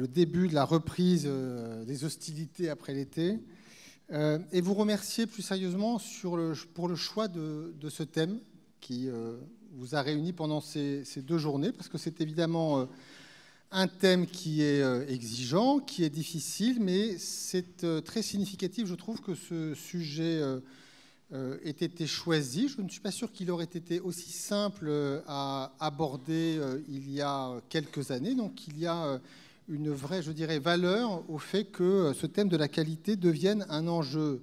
le début de la reprise des hostilités après l'été, et vous remercier plus sérieusement pour le choix de, ce thème qui vous a réuni pendant ces, ces, deux journées, parce que c'est évidemment un thème qui est exigeant, qui est difficile, mais c'est très significatif, je trouve, que ce sujet euh, ait été choisi. Je ne suis pas sûr qu'il aurait été aussi simple euh, à aborder euh, il y a quelques années. Donc il y a une vraie, je dirais, valeur au fait que ce thème de la qualité devienne un enjeu,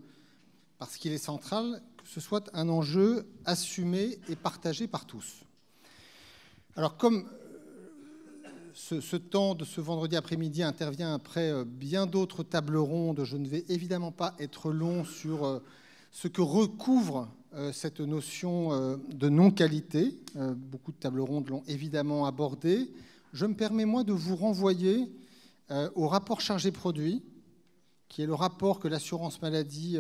parce qu'il est central, que ce soit un enjeu assumé et partagé par tous. Alors comme ce, ce, temps de ce vendredi après-midi intervient après bien d'autres tables rondes. Je ne vais évidemment pas être long sur ce que recouvre euh, cette notion euh, de non-qualité. Euh, beaucoup de tables rondes l'ont évidemment abordé. Je me permets, moi, de vous renvoyer au rapport chargé produit, qui est le rapport que l'assurance maladie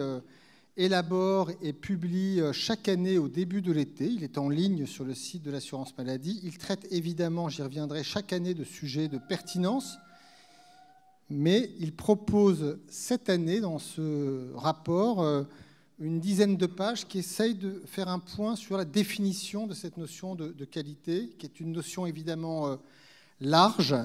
élabore et publie chaque année au début de l'été. Il est en ligne sur le site de l'assurance maladie. Il traite évidemment, j'y reviendrai, chaque année de sujets de pertinence, mais il propose cette année, dans ce rapport, une dizaine de pages qui essayent de faire un point sur la définition de cette notion de, qualité, qui est une notion évidemment euh, large,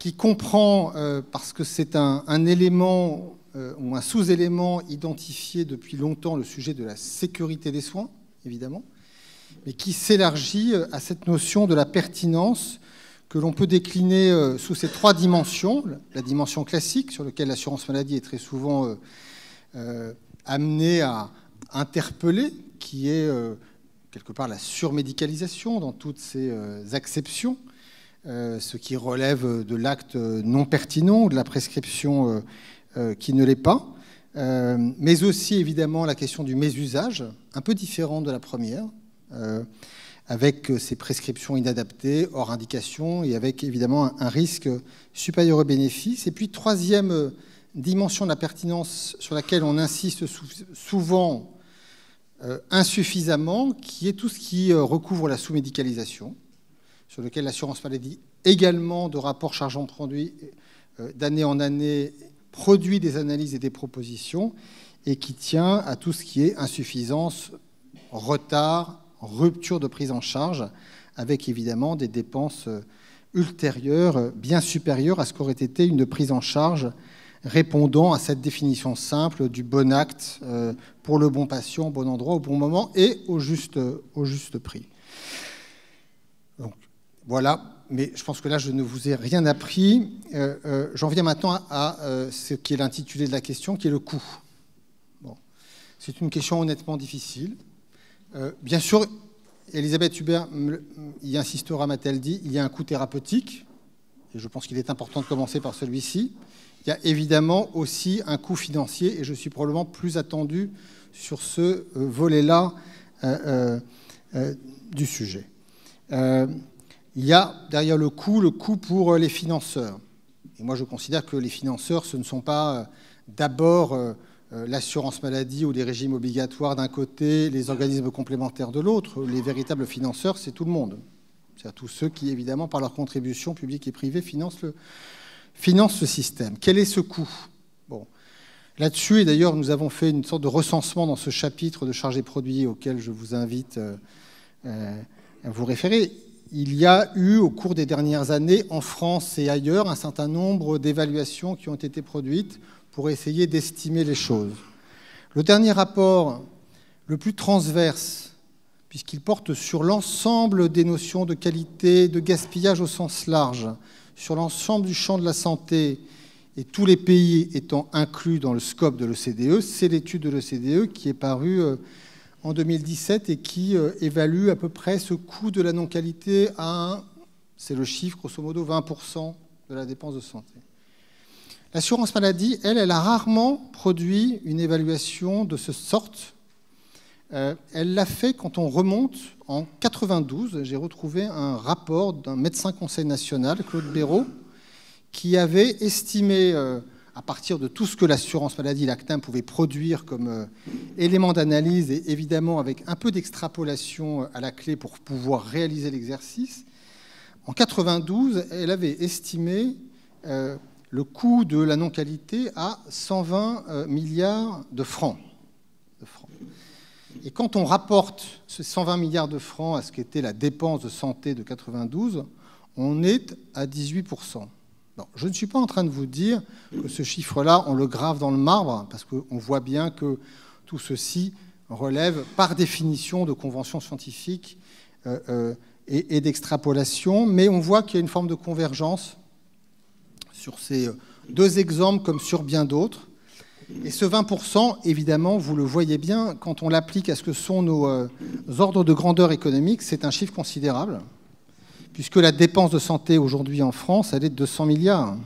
qui comprend, euh, parce que c'est un, élément euh, ou un sous-élément identifié depuis longtemps, le sujet de la sécurité des soins, évidemment, mais qui s'élargit à cette notion de la pertinence que l'on peut décliner sous ces trois dimensions. La dimension classique, sur laquelle l'assurance maladie est très souvent amené à interpeller, qui est euh, quelque part la surmédicalisation dans toutes ses euh, acceptions, euh, ce qui relève de l'acte non pertinent, de la prescription qui ne l'est pas, mais aussi évidemment la question du mésusage, un peu différente de la première, avec ces prescriptions inadaptées, hors indication, et avec évidemment un risque supérieur au bénéfice. Et puis troisième dimension de la pertinence sur laquelle on insiste souvent euh, insuffisamment, qui est tout ce qui euh, recouvre la sous-médicalisation, sur lequel l'assurance maladie, également de rapports chargeant produits euh, d'année en année, produit des analyses et des propositions, et qui tient à tout ce qui est insuffisance, retard, rupture de prise en charge, avec évidemment des dépenses ultérieures bien supérieures à ce qu'aurait été une prise en charge répondant à cette définition simple du bon acte euh, pour le bon patient, au bon endroit, au bon moment et au juste prix. Voilà, mais je pense que là, je ne vous ai rien appris. Euh, euh, j'en viens maintenant à, ce qui est l'intitulé de la question, qui est le coût. Bon. C'est une question honnêtement difficile. bien sûr, Elisabeth Hubert y insistera, m'a-t-elle dit, il y a un coût thérapeutique, et je pense qu'il est important de commencer par celui-ci. Il y a évidemment aussi un coût financier et je suis probablement plus attendu sur ce euh, volet-là euh, euh, du sujet. Il y a derrière le coût le coût pour les financeurs. Et moi je considère que les financeurs, ce ne sont pas d'abord l'assurance maladie ou les régimes obligatoires d'un côté, les organismes complémentaires de l'autre. Les véritables financeurs, c'est tout le monde. C'est-à-dire tous ceux qui, évidemment, par leur contribution publique et privée, financent le, finance ce système. Quel est ce coût? Bon. Là-dessus, et d'ailleurs, nous avons fait une sorte de recensement dans ce chapitre de chargés produits auquel je vous invite euh, euh, à vous référer. Il y a eu, au cours des dernières années, en France et ailleurs, un certain nombre d'évaluations qui ont été produites pour essayer d'estimer les choses. Le dernier rapport, le plus transverse, puisqu'il porte sur l'ensemble des notions de qualité, de gaspillage au sens large, sur l'ensemble du champ de la santé et tous les pays étant inclus dans le scope de l'OCDE, c'est l'étude de l'OCDE qui est parue euh, en 2017 et qui euh, évalue à peu près ce coût de la non-qualité à, c'est le chiffre, grosso modo, 20% de la dépense de santé. L'assurance maladie, elle, elle a rarement produit une évaluation de ce sorte euh, elle l'a fait quand on remonte en 92. J'ai retrouvé un rapport d'un médecin conseil national, Claude Béraud, qui avait estimé, euh, à partir de tout ce que l'assurance maladie, l'ACTIM, pouvait produire comme euh, élément d'analyse, et évidemment avec un peu d'extrapolation à la clé pour pouvoir réaliser l'exercice, en 92, elle avait estimé le coût de la non-qualité à 120 milliards de francs. Et quand on rapporte ces 120 milliards de francs à ce qu'était la dépense de santé de 92, on est à 18%. Je ne suis pas en train de vous dire que ce chiffre-là, on le grave dans le marbre, parce qu'on voit bien que tout ceci relève par définition de conventions scientifiques euh, euh, et, d'extrapolation, mais on voit qu'il y a une forme de convergence sur ces deux exemples comme sur bien d'autres. Et ce 20%, évidemment, vous le voyez bien, quand on l'applique à ce que sont nos euh, ordres de grandeur économique, c'est un chiffre considérable, puisque la dépense de santé aujourd'hui en France, elle est de 200 milliards.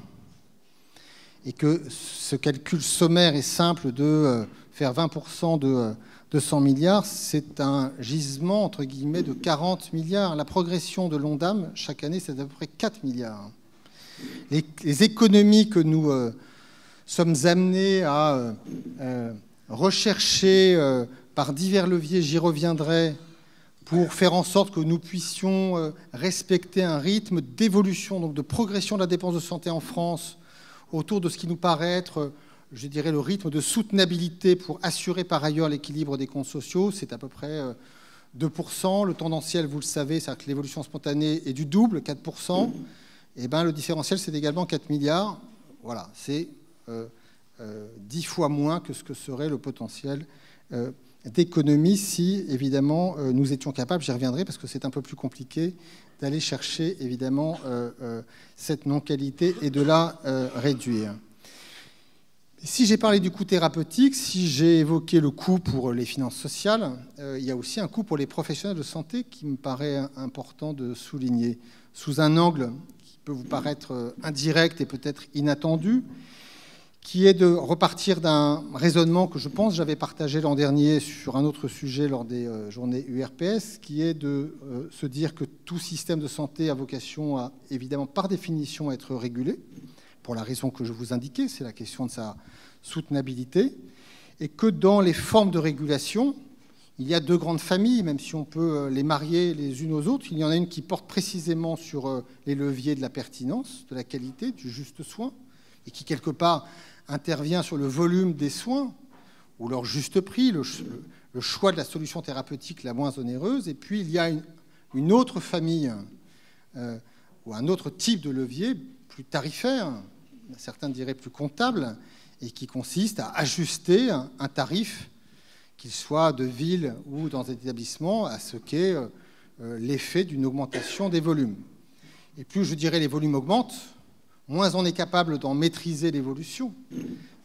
Et que ce calcul sommaire et simple de faire 20% de 200 milliards, c'est un gisement, entre guillemets, de 40 milliards. La progression de l'ONDAM, chaque année, c'est à peu près 4 milliards. Les, économies que nous euh, sommes amenés à euh, euh, rechercher par divers leviers, j'y reviendrai, pour faire en sorte que nous puissions respecter un rythme d'évolution, donc de progression de la dépense de santé en France, autour de ce qui nous paraît être je dirais, le rythme de soutenabilité pour assurer par ailleurs l'équilibre des comptes sociaux, c'est à peu près 2%. Euh, le tendanciel, vous le savez, c'est que l'évolution spontanée est du double, 4%. Et ben, le différentiel, c'est également 4 milliards. Voilà, c'est euh, 10 euh, fois moins que ce que serait le potentiel euh, d'économie si, évidemment, nous étions capables, j'y reviendrai parce que c'est un peu plus compliqué, d'aller chercher, évidemment, cette non-qualité et de la réduire. Si j'ai parlé du coût thérapeutique, si j'ai évoqué le coût pour les finances sociales, euh, il y a aussi un coût pour les professionnels de santé qui me paraît important de souligner sous un angle qui peut vous paraître euh, indirect et peut-être inattendu, qui est de repartir d'un raisonnement que je pense j'avais partagé l'an dernier sur un autre sujet lors des euh, journées URPS, qui est de se dire que tout système de santé a vocation à, évidemment, par définition, être régulé pour la raison que je vous indiquais, c'est la question de sa soutenabilité, et que dans les formes de régulation, il y a deux grandes familles, même si on peut euh, les marier les unes aux autres. Il y en a une qui porte précisément sur euh, les leviers de la pertinence, de la qualité, du juste soin, et qui, quelque part, intervient sur le volume des soins, ou leur juste prix, le, choix de la solution thérapeutique la moins onéreuse. Et puis, il y a une, autre famille, euh, ou un autre type de levier, plus tarifaire, certains diraient plus comptable, et qui consiste à ajuster un tarif, qu'il soit de ville ou dans un établissement, à ce qu'est euh, l'effet d'une augmentation des volumes. Et plus, je dirais, les volumes augmentent, moins on est capable d'en maîtriser l'évolution,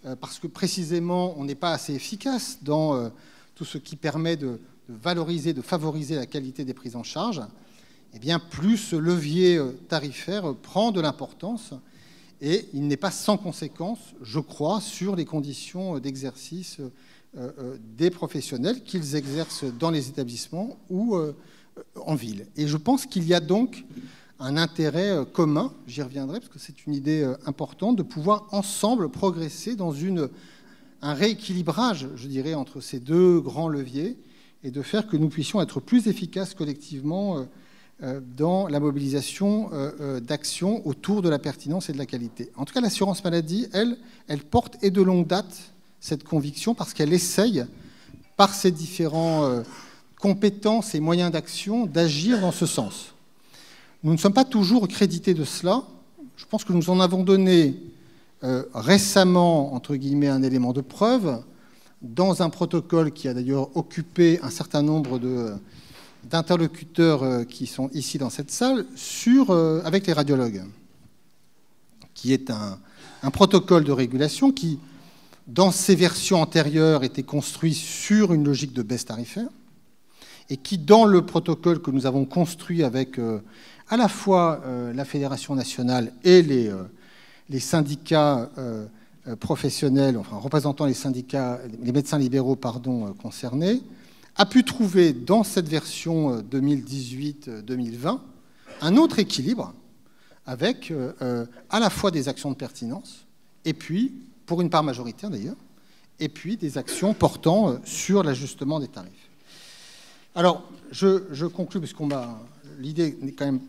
euh, parce que précisément, on n'est pas assez efficace dans euh, tout ce qui permet de valoriser, de favoriser la qualité des prises en charge, eh bien, plus ce levier tarifaire prend de l'importance et il n'est pas sans conséquence, je crois, sur les conditions d'exercice euh, euh, des professionnels, qu'ils exercent dans les établissements ou euh, en ville. Et je pense qu'il y a donc un intérêt commun, j'y reviendrai parce que c'est une idée importante, de pouvoir ensemble progresser dans un rééquilibrage, je dirais, entre ces deux grands leviers et de faire que nous puissions être plus efficaces collectivement euh, dans la mobilisation euh, euh, d'actions autour de la pertinence et de la qualité. En tout cas, l'assurance maladie, elle, elle porte et de longue date cette conviction parce qu'elle essaye, par ses différents compétences et moyens d'action, d'agir dans ce sens. Nous ne sommes pas toujours crédités de cela. Je pense que nous en avons donné récemment, entre guillemets, un élément de preuve dans un protocole qui a d'ailleurs occupé un certain nombre d'interlocuteurs euh, qui sont ici dans cette salle euh, avec les radiologues, qui est un, protocole de régulation qui, dans ses versions antérieures, était construit sur une logique de baisse tarifaire, et qui, dans le protocole que nous avons construit avec euh, à la fois la Fédération nationale et les, les syndicats professionnels, enfin représentant les syndicats, les médecins libéraux pardon, concernés, a pu trouver dans cette version 2018-2020 euh, un autre équilibre avec euh, euh, à la fois des actions de pertinence, et puis, pour une part majoritaire d'ailleurs, et puis des actions portant sur l'ajustement des tarifs. Alors, je, conclue, parce m'a. L'idée quand même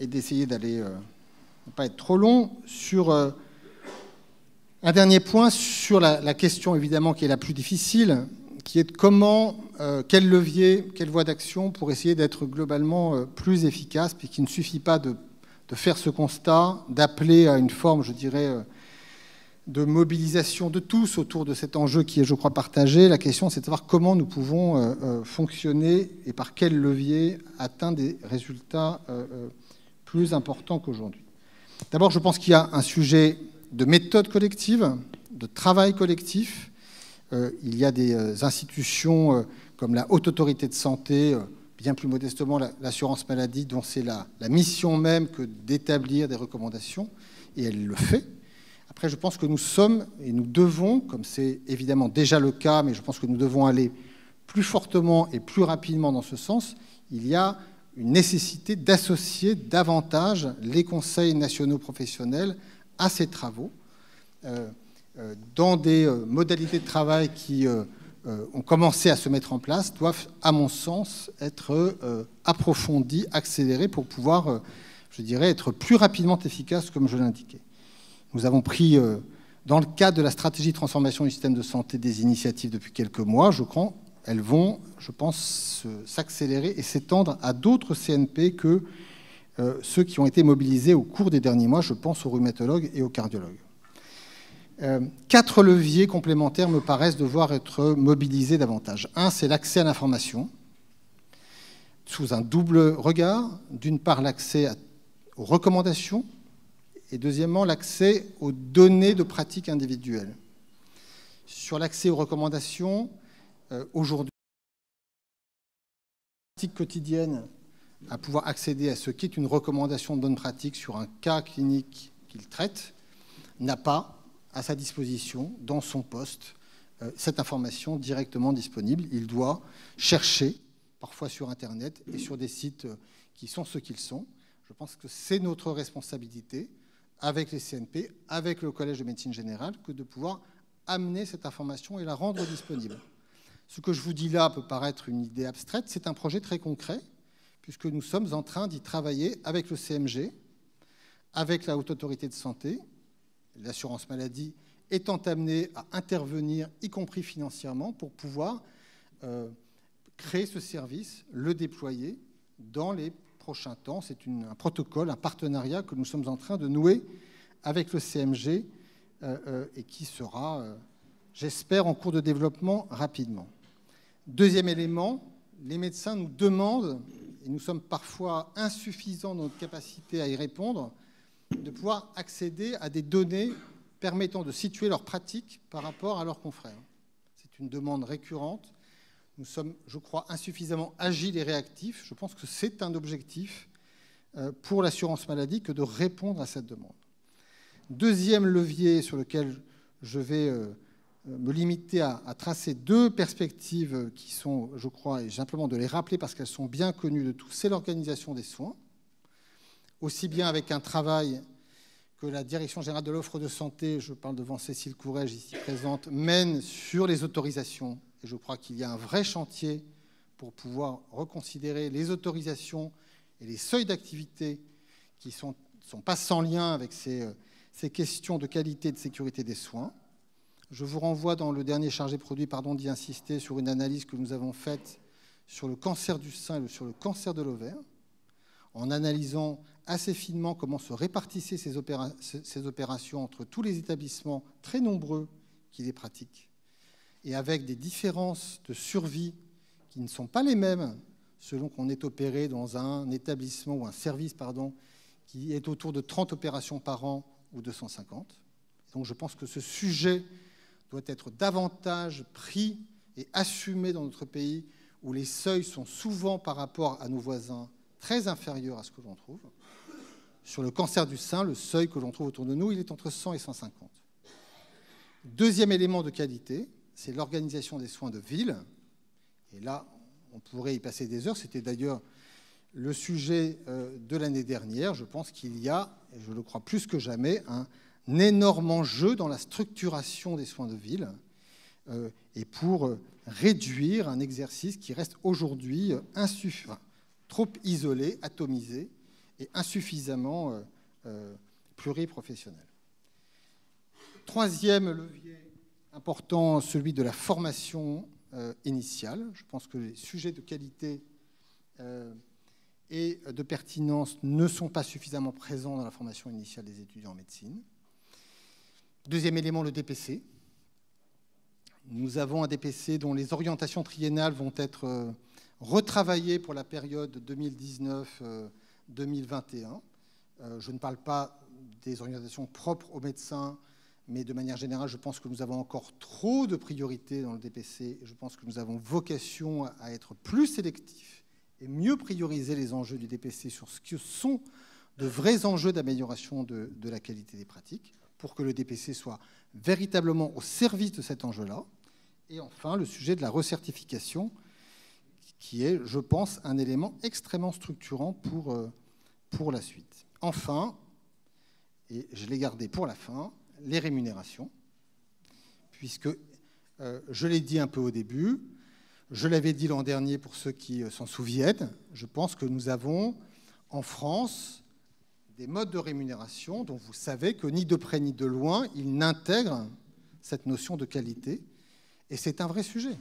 est d'essayer d'aller, ne pas être trop long, sur Un dernier point sur la, question évidemment qui est la plus difficile, qui est de comment, euh, quel levier, quelle voie d'action pour essayer d'être globalement euh, plus efficace, puis qu'il ne suffit pas de, faire ce constat, d'appeler à une forme, je dirais, euh, de mobilisation de tous autour de cet enjeu qui est, je crois, partagé. La question, c'est de savoir comment nous pouvons fonctionner et par quel levier atteindre des résultats plus importants qu'aujourd'hui. D'abord, je pense qu'il y a un sujet de méthode collective, de travail collectif. Euh, il y a des euh, institutions euh, comme la Haute Autorité de Santé, bien plus modestement l'assurance maladie, dont c'est la, la, mission même que d'établir des recommandations, et elle le fait. Après, je pense que nous sommes et nous devons, comme c'est évidemment déjà le cas, mais je pense que nous devons aller plus fortement et plus rapidement dans ce sens, il y a une nécessité d'associer davantage les conseils nationaux professionnels à ces travaux euh, euh, dans des euh, modalités de travail qui ont commencé à se mettre en place, doivent, à mon sens, être approfondies, accélérées pour pouvoir, je dirais, être plus rapidement efficaces, comme je l'indiquais. Nous avons pris, dans le cadre de la stratégie de transformation du système de santé, des initiatives depuis quelques mois. Je crois elles vont, je pense, s'accélérer et s'étendre à d'autres CNP que euh, ceux qui ont été mobilisés au cours des derniers mois, je pense aux rhumatologues et aux cardiologues. Euh, quatre leviers complémentaires me paraissent devoir être mobilisés davantage. Un, c'est l'accès à l'information, sous un double regard. D'une part, l'accès aux recommandations, et deuxièmement, l'accès aux données de pratique individuelles. Sur l'accès aux recommandations, aujourd'hui, pratique quotidienne à pouvoir accéder à ce qu'est une recommandation de bonne pratique sur un cas clinique qu'il traite, n'a pas à sa disposition, dans son poste, euh, cette information directement disponible. Il doit chercher, parfois sur Internet et sur des sites euh, qui sont ce qu'ils sont. Je pense que c'est notre responsabilité, avec les CNP, avec le Collège de médecine générale, que de pouvoir amener cette information et la rendre disponible. Ce que je vous dis là peut paraître une idée abstraite, c'est un projet très concret puisque nous sommes en train d'y travailler avec le CMG, avec la Haute Autorité de Santé, l'assurance maladie étant amenée à intervenir, y compris financièrement, pour pouvoir euh, créer ce service, le déployer dans les prochains temps. C'est un protocole, un partenariat que nous sommes en train de nouer avec le CMG euh, euh, et qui sera, j'espère, en cours de développement rapidement. Deuxième élément, les médecins nous demandent et nous sommes parfois insuffisants dans notre capacité à y répondre, de pouvoir accéder à des données permettant de situer leurs pratiques par rapport à leurs confrères. C'est une demande récurrente. Nous sommes, je crois, insuffisamment agiles et réactifs. Je pense que c'est un objectif euh, pour l'assurance maladie que de répondre à cette demande. Deuxième levier sur lequel je vais euh, me limiter à, tracer deux perspectives qui sont, je crois, et simplement de les rappeler parce qu'elles sont bien connues de tous, c'est l'organisation des soins, aussi bien avec un travail que la Direction générale de l'offre de santé, je parle devant Cécile Courrèges ici présente, mène sur les autorisations. Et je crois qu'il y a un vrai chantier pour pouvoir reconsidérer les autorisations et les seuils d'activité qui ne sont, pas sans lien avec euh, ces questions de qualité et de sécurité des soins. Je vous renvoie dans le dernier chargé produit d'y insister sur une analyse que nous avons faite sur le cancer du sein et sur le cancer de l'ovaire, en analysant assez finement comment se répartissaient ces, ces opérations entre tous les établissements très nombreux qui les pratiquent, et avec des différences de survie qui ne sont pas les mêmes selon qu'on est opéré dans un établissement ou un service pardon, qui est autour de 30 opérations par an ou 250. Donc je pense que ce sujet doit être davantage pris et assumé dans notre pays, où les seuils sont souvent par rapport à nos voisins très inférieurs à ce que l'on trouve. Sur le cancer du sein, le seuil que l'on trouve autour de nous, il est entre 100 et 150. Deuxième élément de qualité, c'est l'organisation des soins de ville. Et là, on pourrait y passer des heures. C'était d'ailleurs le sujet euh, de l'année dernière. Je pense qu'il y a, et je le crois plus que jamais, un un énorme enjeu dans la structuration des soins de ville euh, et pour euh, réduire un exercice qui reste aujourd'hui euh, trop isolé, atomisé et insuffisamment pluriprofessionnel. troisième levier important, celui de la formation initiale. Je pense que les sujets de qualité et de pertinence ne sont pas suffisamment présents dans la formation initiale des étudiants en médecine. Deuxième élément, le DPC. Nous avons un DPC dont les orientations triennales vont être euh, retravaillées pour la période 2019-2021. Euh, je ne parle pas des orientations propres aux médecins, mais de manière générale, je pense que nous avons encore trop de priorités dans le DPC. Je pense que nous avons vocation à être plus sélectifs et mieux prioriser les enjeux du DPC sur ce que sont de vrais enjeux d'amélioration de la qualité des pratiques pour que le DPC soit véritablement au service de cet enjeu-là. Et enfin, le sujet de la recertification, qui est, je pense, un élément extrêmement structurant pour, euh, pour la suite. Enfin, et je l'ai gardé pour la fin, les rémunérations, puisque euh, je l'ai dit un peu au début, je l'avais dit l'an dernier pour ceux qui euh, s'en souviennent, je pense que nous avons en France des modes de rémunération dont vous savez que ni de près ni de loin, ils n'intègrent cette notion de qualité. Et c'est un vrai sujet.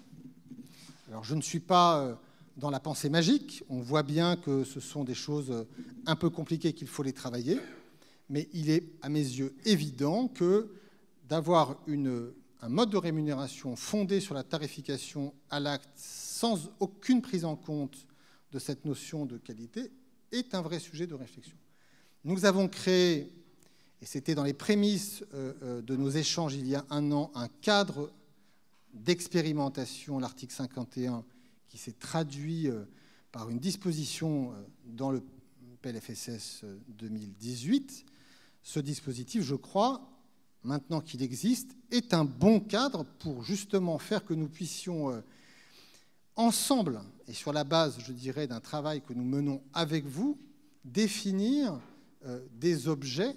Alors je ne suis pas euh, dans la pensée magique, on voit bien que ce sont des choses euh, un peu compliquées qu'il faut les travailler, mais il est à mes yeux évident que d'avoir un mode de rémunération fondé sur la tarification à l'acte sans aucune prise en compte de cette notion de qualité est un vrai sujet de réflexion. Nous avons créé, et c'était dans les prémices euh, euh, de nos échanges il y a un an, un cadre d'expérimentation, l'article 51, qui s'est traduit euh, par une disposition dans le PLFSS 2018. Ce dispositif, je crois, maintenant qu'il existe, est un bon cadre pour justement faire que nous puissions ensemble, et sur la base, je dirais, d'un travail que nous menons avec vous, définir des objets,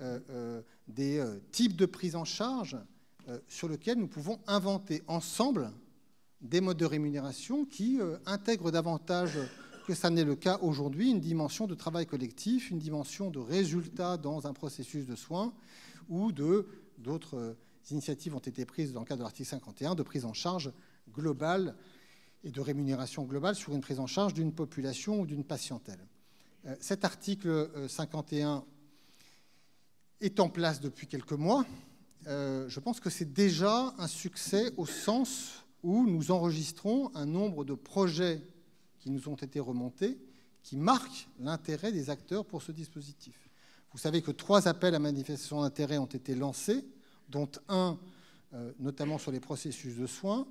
euh, euh, des types de prise en charge sur lesquels nous pouvons inventer ensemble des modes de rémunération qui intègrent davantage que ça n'est le cas aujourd'hui, une dimension de travail collectif, une dimension de résultat dans un processus de soins, ou d'autres initiatives ont été prises dans le cadre de l'article 51 de prise en charge globale et de rémunération globale sur une prise en charge d'une population ou d'une patientèle. Euh, cet article 51 euh, est en place depuis quelques mois. Euh, je pense que c'est déjà un succès au sens où nous enregistrons un nombre de projets qui nous ont été remontés qui marquent l'intérêt des acteurs pour ce dispositif. Vous savez que trois appels à manifestation d'intérêt ont été lancés, dont un notamment sur les processus de soins.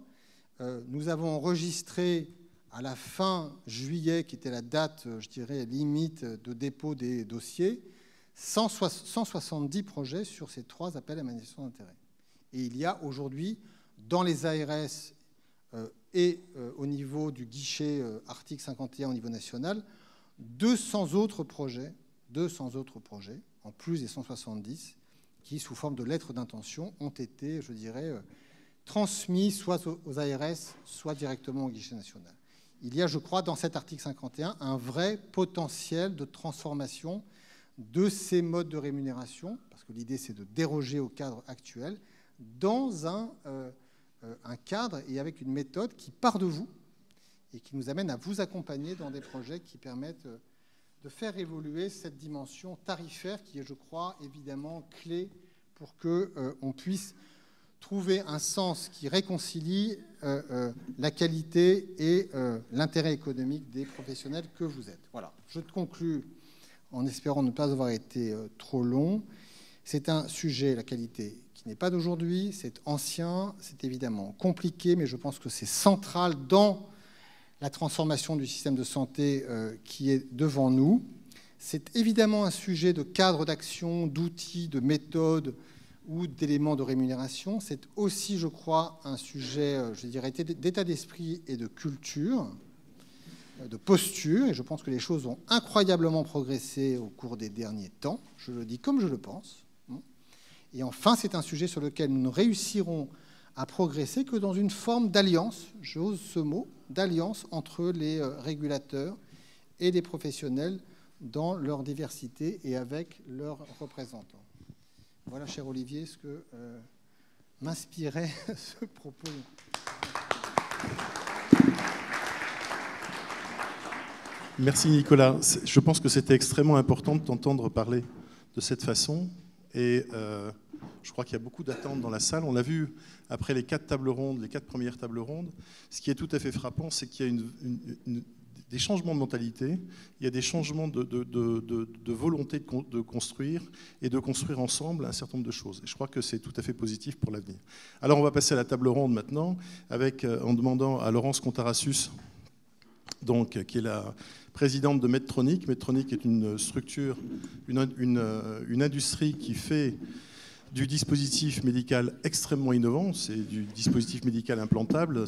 Nous avons enregistré à la fin juillet, qui était la date, je dirais, limite de dépôt des dossiers, 170 projets sur ces trois appels à manifestation d'intérêt. Et il y a aujourd'hui, dans les ARS euh, et euh, au niveau du guichet euh, article 51 au niveau national, 200 autres projets, 200 autres projets, en plus des 170, qui, sous forme de lettres d'intention, ont été, je dirais, transmis soit aux ARS, soit directement au guichet national il y a, je crois, dans cet article 51, un vrai potentiel de transformation de ces modes de rémunération, parce que l'idée c'est de déroger au cadre actuel, dans un, euh, euh, un, cadre et avec une méthode qui part de vous et qui nous amène à vous accompagner dans des projets qui permettent euh, de faire évoluer cette dimension tarifaire qui est, je crois, évidemment clé pour qu'on puisse trouver un sens qui réconcilie euh, euh, la qualité et euh, l'intérêt économique des professionnels que vous êtes. Voilà, je te conclus en espérant ne pas avoir été trop long. C'est un sujet, la qualité, qui n'est pas d'aujourd'hui, c'est ancien, c'est évidemment compliqué, mais je pense que c'est central dans la transformation du système de santé qui est devant nous. C'est évidemment un sujet de cadre d'action, d'outils, de méthodes, ou d'éléments de rémunération. C'est aussi, je crois, un sujet, euh, je dirais, d'état d'esprit et de culture, euh, de posture, et je pense que les choses ont incroyablement progressé au cours des derniers temps. Je le dis comme je le pense. Et enfin, c'est un sujet sur lequel nous ne réussirons à progresser que dans une forme d'alliance, j'ose ce mot, d'alliance entre les euh, régulateurs et les professionnels dans leur diversité et avec leurs représentants. Voilà, cher Olivier, ce que m'inspirait ce propos. Merci Nicolas. Je pense que c'était extrêmement important de t'entendre parler de cette façon. Et euh, je crois qu'il y a beaucoup d'attentes dans la salle. On l'a vu après les quatre tables rondes, les quatre premières tables rondes. Ce qui est tout à fait frappant, c'est qu'il y a une, des changements de mentalité, il y a des changements de, volonté de, construire et de construire ensemble un certain nombre de choses. Et je crois que c'est tout à fait positif pour l'avenir. Alors on va passer à la table ronde maintenant, avec, euh, en demandant à Laurence Contarassus, donc, qui est la présidente de Medtronic. Medtronic est une structure, une, industrie qui fait du dispositif médical extrêmement innovant. C'est du dispositif médical implantable.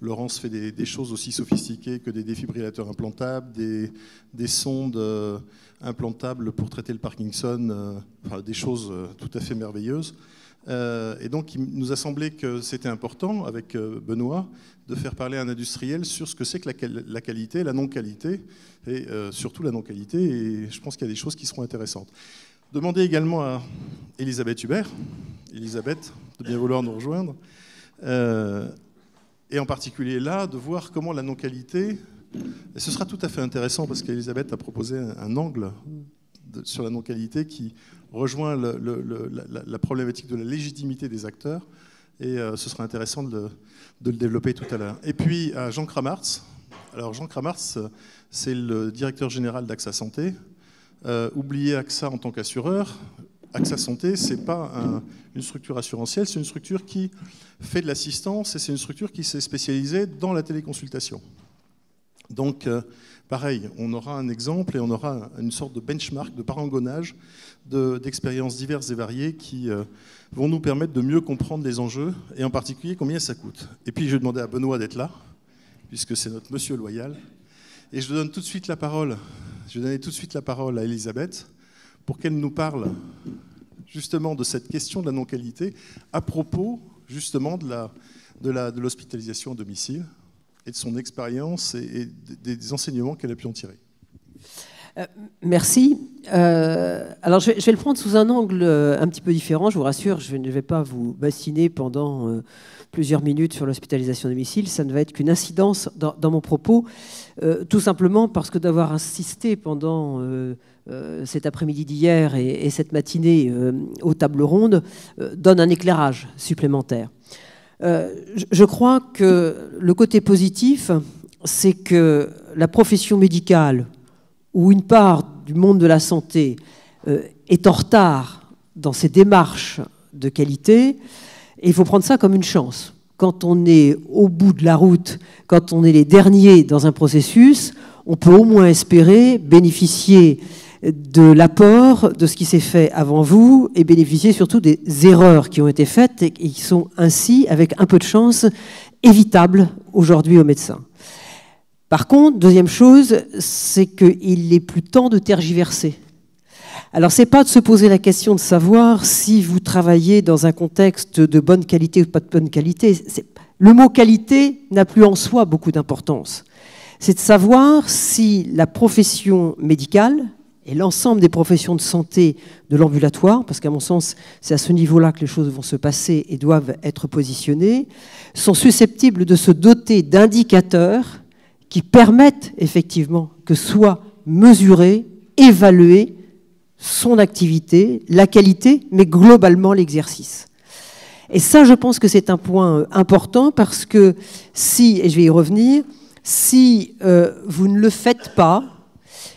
Laurence fait des, choses aussi sophistiquées que des défibrillateurs implantables, des, sondes euh, implantables pour traiter le Parkinson, euh, enfin, des choses euh, tout à fait merveilleuses. Et donc, il nous a semblé que c'était important, avec Benoît, de faire parler un industriel sur ce que c'est que la, qualité, la non-qualité, et surtout la non-qualité. Et je pense qu'il y a des choses qui seront intéressantes. Demandez également à Elisabeth Hubert, Elisabeth, de bien vouloir nous rejoindre. et en particulier là, de voir comment la non-qualité, et ce sera tout à fait intéressant parce qu'Elisabeth a proposé un angle sur la non-qualité qui rejoint la, problématique de la légitimité des acteurs. Et euh, ce sera intéressant de, le développer tout à l'heure. Et puis à Jean Kramartz. Alors Jean Kramartz, c'est le directeur général d'AXA Santé. Euh, oubliez AXA en tant qu'assureur. AXA Santé, ce n'est pas une structure assurantielle, c'est une structure qui fait de l'assistance et c'est une structure qui s'est spécialisée dans la téléconsultation. Donc, euh, pareil, on aura un exemple et on aura une sorte de benchmark, de parangonnage d'expériences diverses et variées qui euh, vont nous permettre de mieux comprendre les enjeux et en particulier combien ça coûte. Et puis, je vais demander à Benoît d'être là, puisque c'est notre monsieur loyal. Et je donne tout de suite la parole, je vais donner tout de suite la parole à Elisabeth pour qu'elle nous parle justement de cette question de la non-qualité à propos justement de l'hospitalisation de à domicile et de son expérience et, des enseignements qu'elle a pu en tirer. Euh, merci. Euh, alors je vais, le prendre sous un angle euh, un petit peu différent, je vous rassure, je ne vais pas vous bassiner pendant plusieurs minutes sur l'hospitalisation domicile, ça ne va être qu'une incidence dans, mon propos, tout simplement parce que d'avoir insisté pendant cet après-midi d'hier et, cette matinée aux tables rondes donne un éclairage supplémentaire. Euh, je crois que le côté positif, c'est que la profession médicale ou une part du monde de la santé euh, est en retard dans ses démarches de qualité, il faut prendre ça comme une chance. Quand on est au bout de la route, quand on est les derniers dans un processus, on peut au moins espérer bénéficier de l'apport de ce qui s'est fait avant vous et bénéficier surtout des erreurs qui ont été faites et qui sont ainsi, avec un peu de chance, évitables aujourd'hui aux médecins. Par contre, deuxième chose, c'est qu'il n'est plus temps de tergiverser. Alors, ce n'est pas de se poser la question de savoir si vous travaillez dans un contexte de bonne qualité ou pas de bonne qualité. Le mot qualité n'a plus en soi beaucoup d'importance. C'est de savoir si la profession médicale, et l'ensemble des professions de santé de l'ambulatoire, parce qu'à mon sens, c'est à ce niveau-là que les choses vont se passer et doivent être positionnées, sont susceptibles de se doter d'indicateurs qui permettent effectivement que soit mesuré, évalué son activité, la qualité, mais globalement l'exercice. Et ça, je pense que c'est un point important parce que si, et je vais y revenir, si euh, vous ne le faites pas,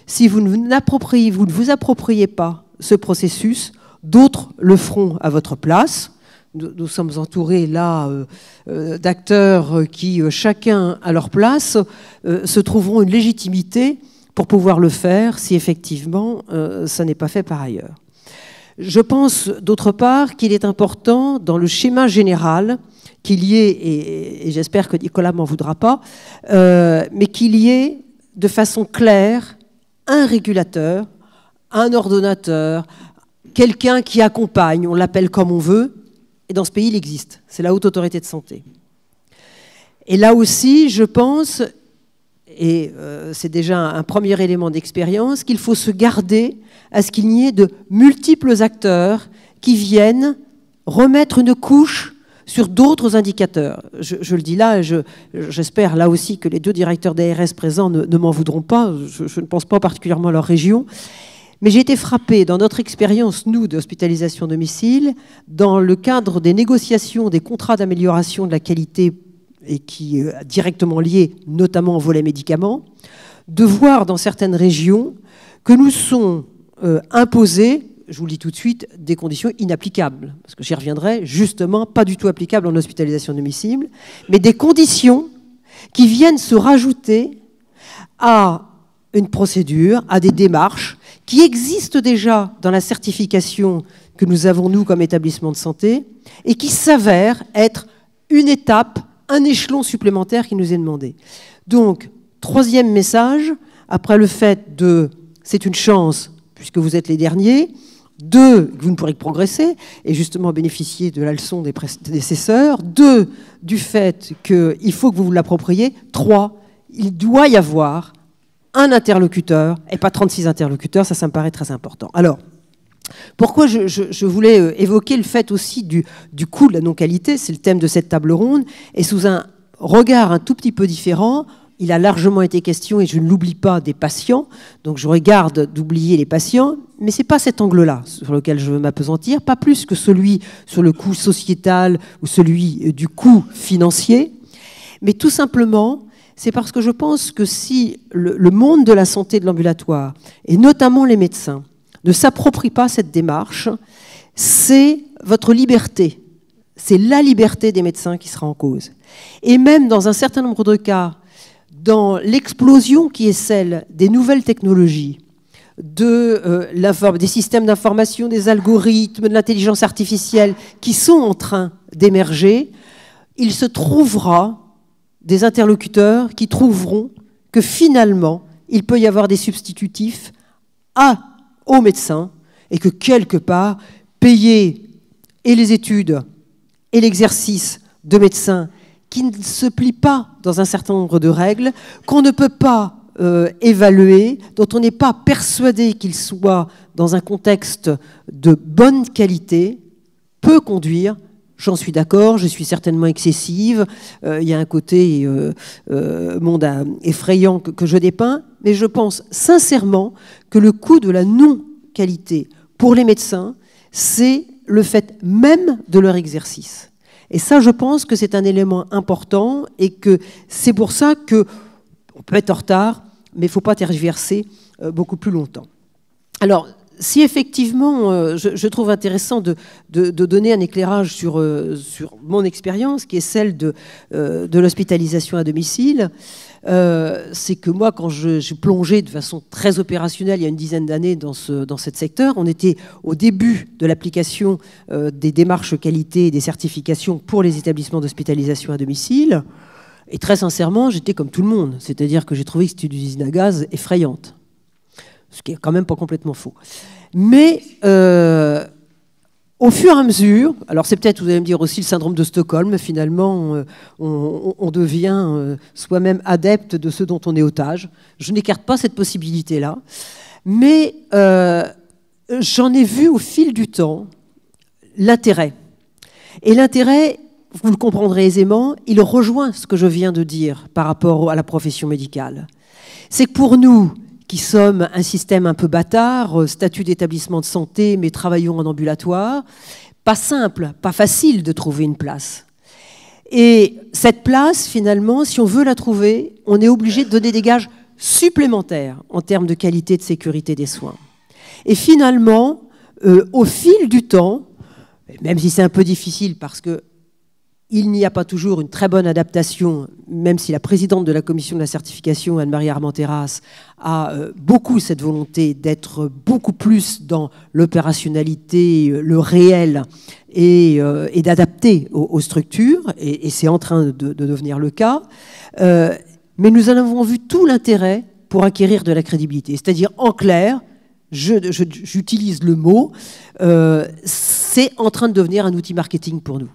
si vous ne, vous ne vous appropriez pas ce processus, d'autres le feront à votre place. Nous, sommes entourés là euh, euh, d'acteurs qui, euh, chacun à leur place, se trouveront une légitimité pour pouvoir le faire si effectivement ça n'est pas fait par ailleurs. Je pense d'autre part qu'il est important dans le schéma général qu'il y ait, et, j'espère que Nicolas m'en voudra pas, mais qu'il y ait de façon claire un régulateur, un ordonnateur, quelqu'un qui accompagne, on l'appelle comme on veut, et dans ce pays, il existe. C'est la Haute Autorité de Santé. Et là aussi, je pense, et euh, c'est déjà un premier élément d'expérience, qu'il faut se garder à ce qu'il n'y ait de multiples acteurs qui viennent remettre une couche sur d'autres indicateurs. Je, le dis là, j'espère là aussi que les deux directeurs d'ARS présents ne, m'en voudront pas, je, ne pense pas particulièrement à leur région. Mais j'ai été frappé dans notre expérience, nous, d'hospitalisation domicile, dans le cadre des négociations des contrats d'amélioration de la qualité et qui est euh, directement liés notamment au volet médicaments, de voir dans certaines régions que nous sont euh, imposés je vous le dis tout de suite, des conditions inapplicables, parce que j'y reviendrai, justement, pas du tout applicables en hospitalisation domicile, mais des conditions qui viennent se rajouter à une procédure, à des démarches qui existent déjà dans la certification que nous avons, nous, comme établissement de santé, et qui s'avèrent être une étape, un échelon supplémentaire qui nous est demandé. Donc, troisième message, après le fait de c'est une chance, puisque vous êtes les derniers, deux, vous ne pourrez que progresser et justement bénéficier de la leçon des prédécesseurs. Deux, du fait qu'il faut que vous vous l'appropriez. Trois, il doit y avoir un interlocuteur et pas 36 interlocuteurs. Ça, ça me paraît très important. Alors, pourquoi je, voulais euh, évoquer le fait aussi du, coût de la non-qualité, c'est le thème de cette table ronde, et sous un regard un tout petit peu différent, il a largement été question, et je ne l'oublie pas, des patients. Donc je regarde d'oublier les patients, mais ce n'est pas cet angle-là sur lequel je veux m'apesantir, pas plus que celui sur le coût sociétal ou celui euh, du coût financier, mais tout simplement, c'est parce que je pense que si le monde de la santé de l'ambulatoire, et notamment les médecins, ne s'approprie pas cette démarche, c'est votre liberté, c'est la liberté des médecins qui sera en cause. Et même dans un certain nombre de cas, dans l'explosion qui est celle des nouvelles technologies, euh, des systèmes d'information, des algorithmes, de l'intelligence artificielle qui sont en train d'émerger, il se trouvera des interlocuteurs qui trouveront que finalement, il peut y avoir des substitutifs à, aux médecins et que quelque part, payer et les études et l'exercice de médecin qui ne se plie pas dans un certain nombre de règles, qu'on ne peut pas euh, évaluer, dont on n'est pas persuadé qu'il soit dans un contexte de bonne qualité, peut conduire, j'en suis d'accord, je suis certainement excessive, euh, il y a un côté euh, monde effrayant que, je dépeins, mais je pense sincèrement que le coût de la non-qualité pour les médecins, c'est le fait même de leur exercice. Et ça, je pense que c'est un élément important et que c'est pour ça que on peut être en retard, mais il ne faut pas tergiverser euh, beaucoup plus longtemps. Alors, si effectivement, euh, je, trouve intéressant de, donner un éclairage sur, euh, sur mon expérience, qui est celle de, de l'hospitalisation à domicile, c'est que moi, quand je, je, plongé de façon très opérationnelle il y a une dizaine d'années dans ce secteur, on était au début de l'application des démarches qualité et des certifications pour les établissements d'hospitalisation à domicile. Et très sincèrement, j'étais comme tout le monde, c'est-à-dire que j'ai trouvé que c'était une usine à gaz effrayante ce qui est quand même pas complètement faux. Mais euh, au fur et à mesure, alors c'est peut-être, vous allez me dire aussi, le syndrome de Stockholm, finalement, euh, on, devient euh, soi-même adepte de ce dont on est otage. Je n'écarte pas cette possibilité-là. Mais j'en ai vu au fil du temps l'intérêt. Et l'intérêt, vous le comprendrez aisément, il rejoint ce que je viens de dire par rapport à la profession médicale. C'est que pour nous, qui sommes un système un peu bâtard, euh, statut d'établissement de santé, mais travaillons en ambulatoire. Pas simple, pas facile de trouver une place. Et cette place, finalement, si on veut la trouver, on est obligé de donner des gages supplémentaires en termes de qualité de sécurité des soins. Et finalement, euh, au fil du temps, même si c'est un peu difficile parce que il n'y a pas toujours une très bonne adaptation, même si la présidente de la commission de la certification, Anne-Marie Armenteras, a euh, beaucoup cette volonté d'être beaucoup plus dans l'opérationnalité, euh, le réel, et, euh, d'adapter aux, structures, et, c'est en train de, devenir le cas. mais nous en avons vu tout l'intérêt pour acquérir de la crédibilité. C'est-à-dire, en clair, j'utilise le mot, c'est en train de devenir un outil marketing pour nous.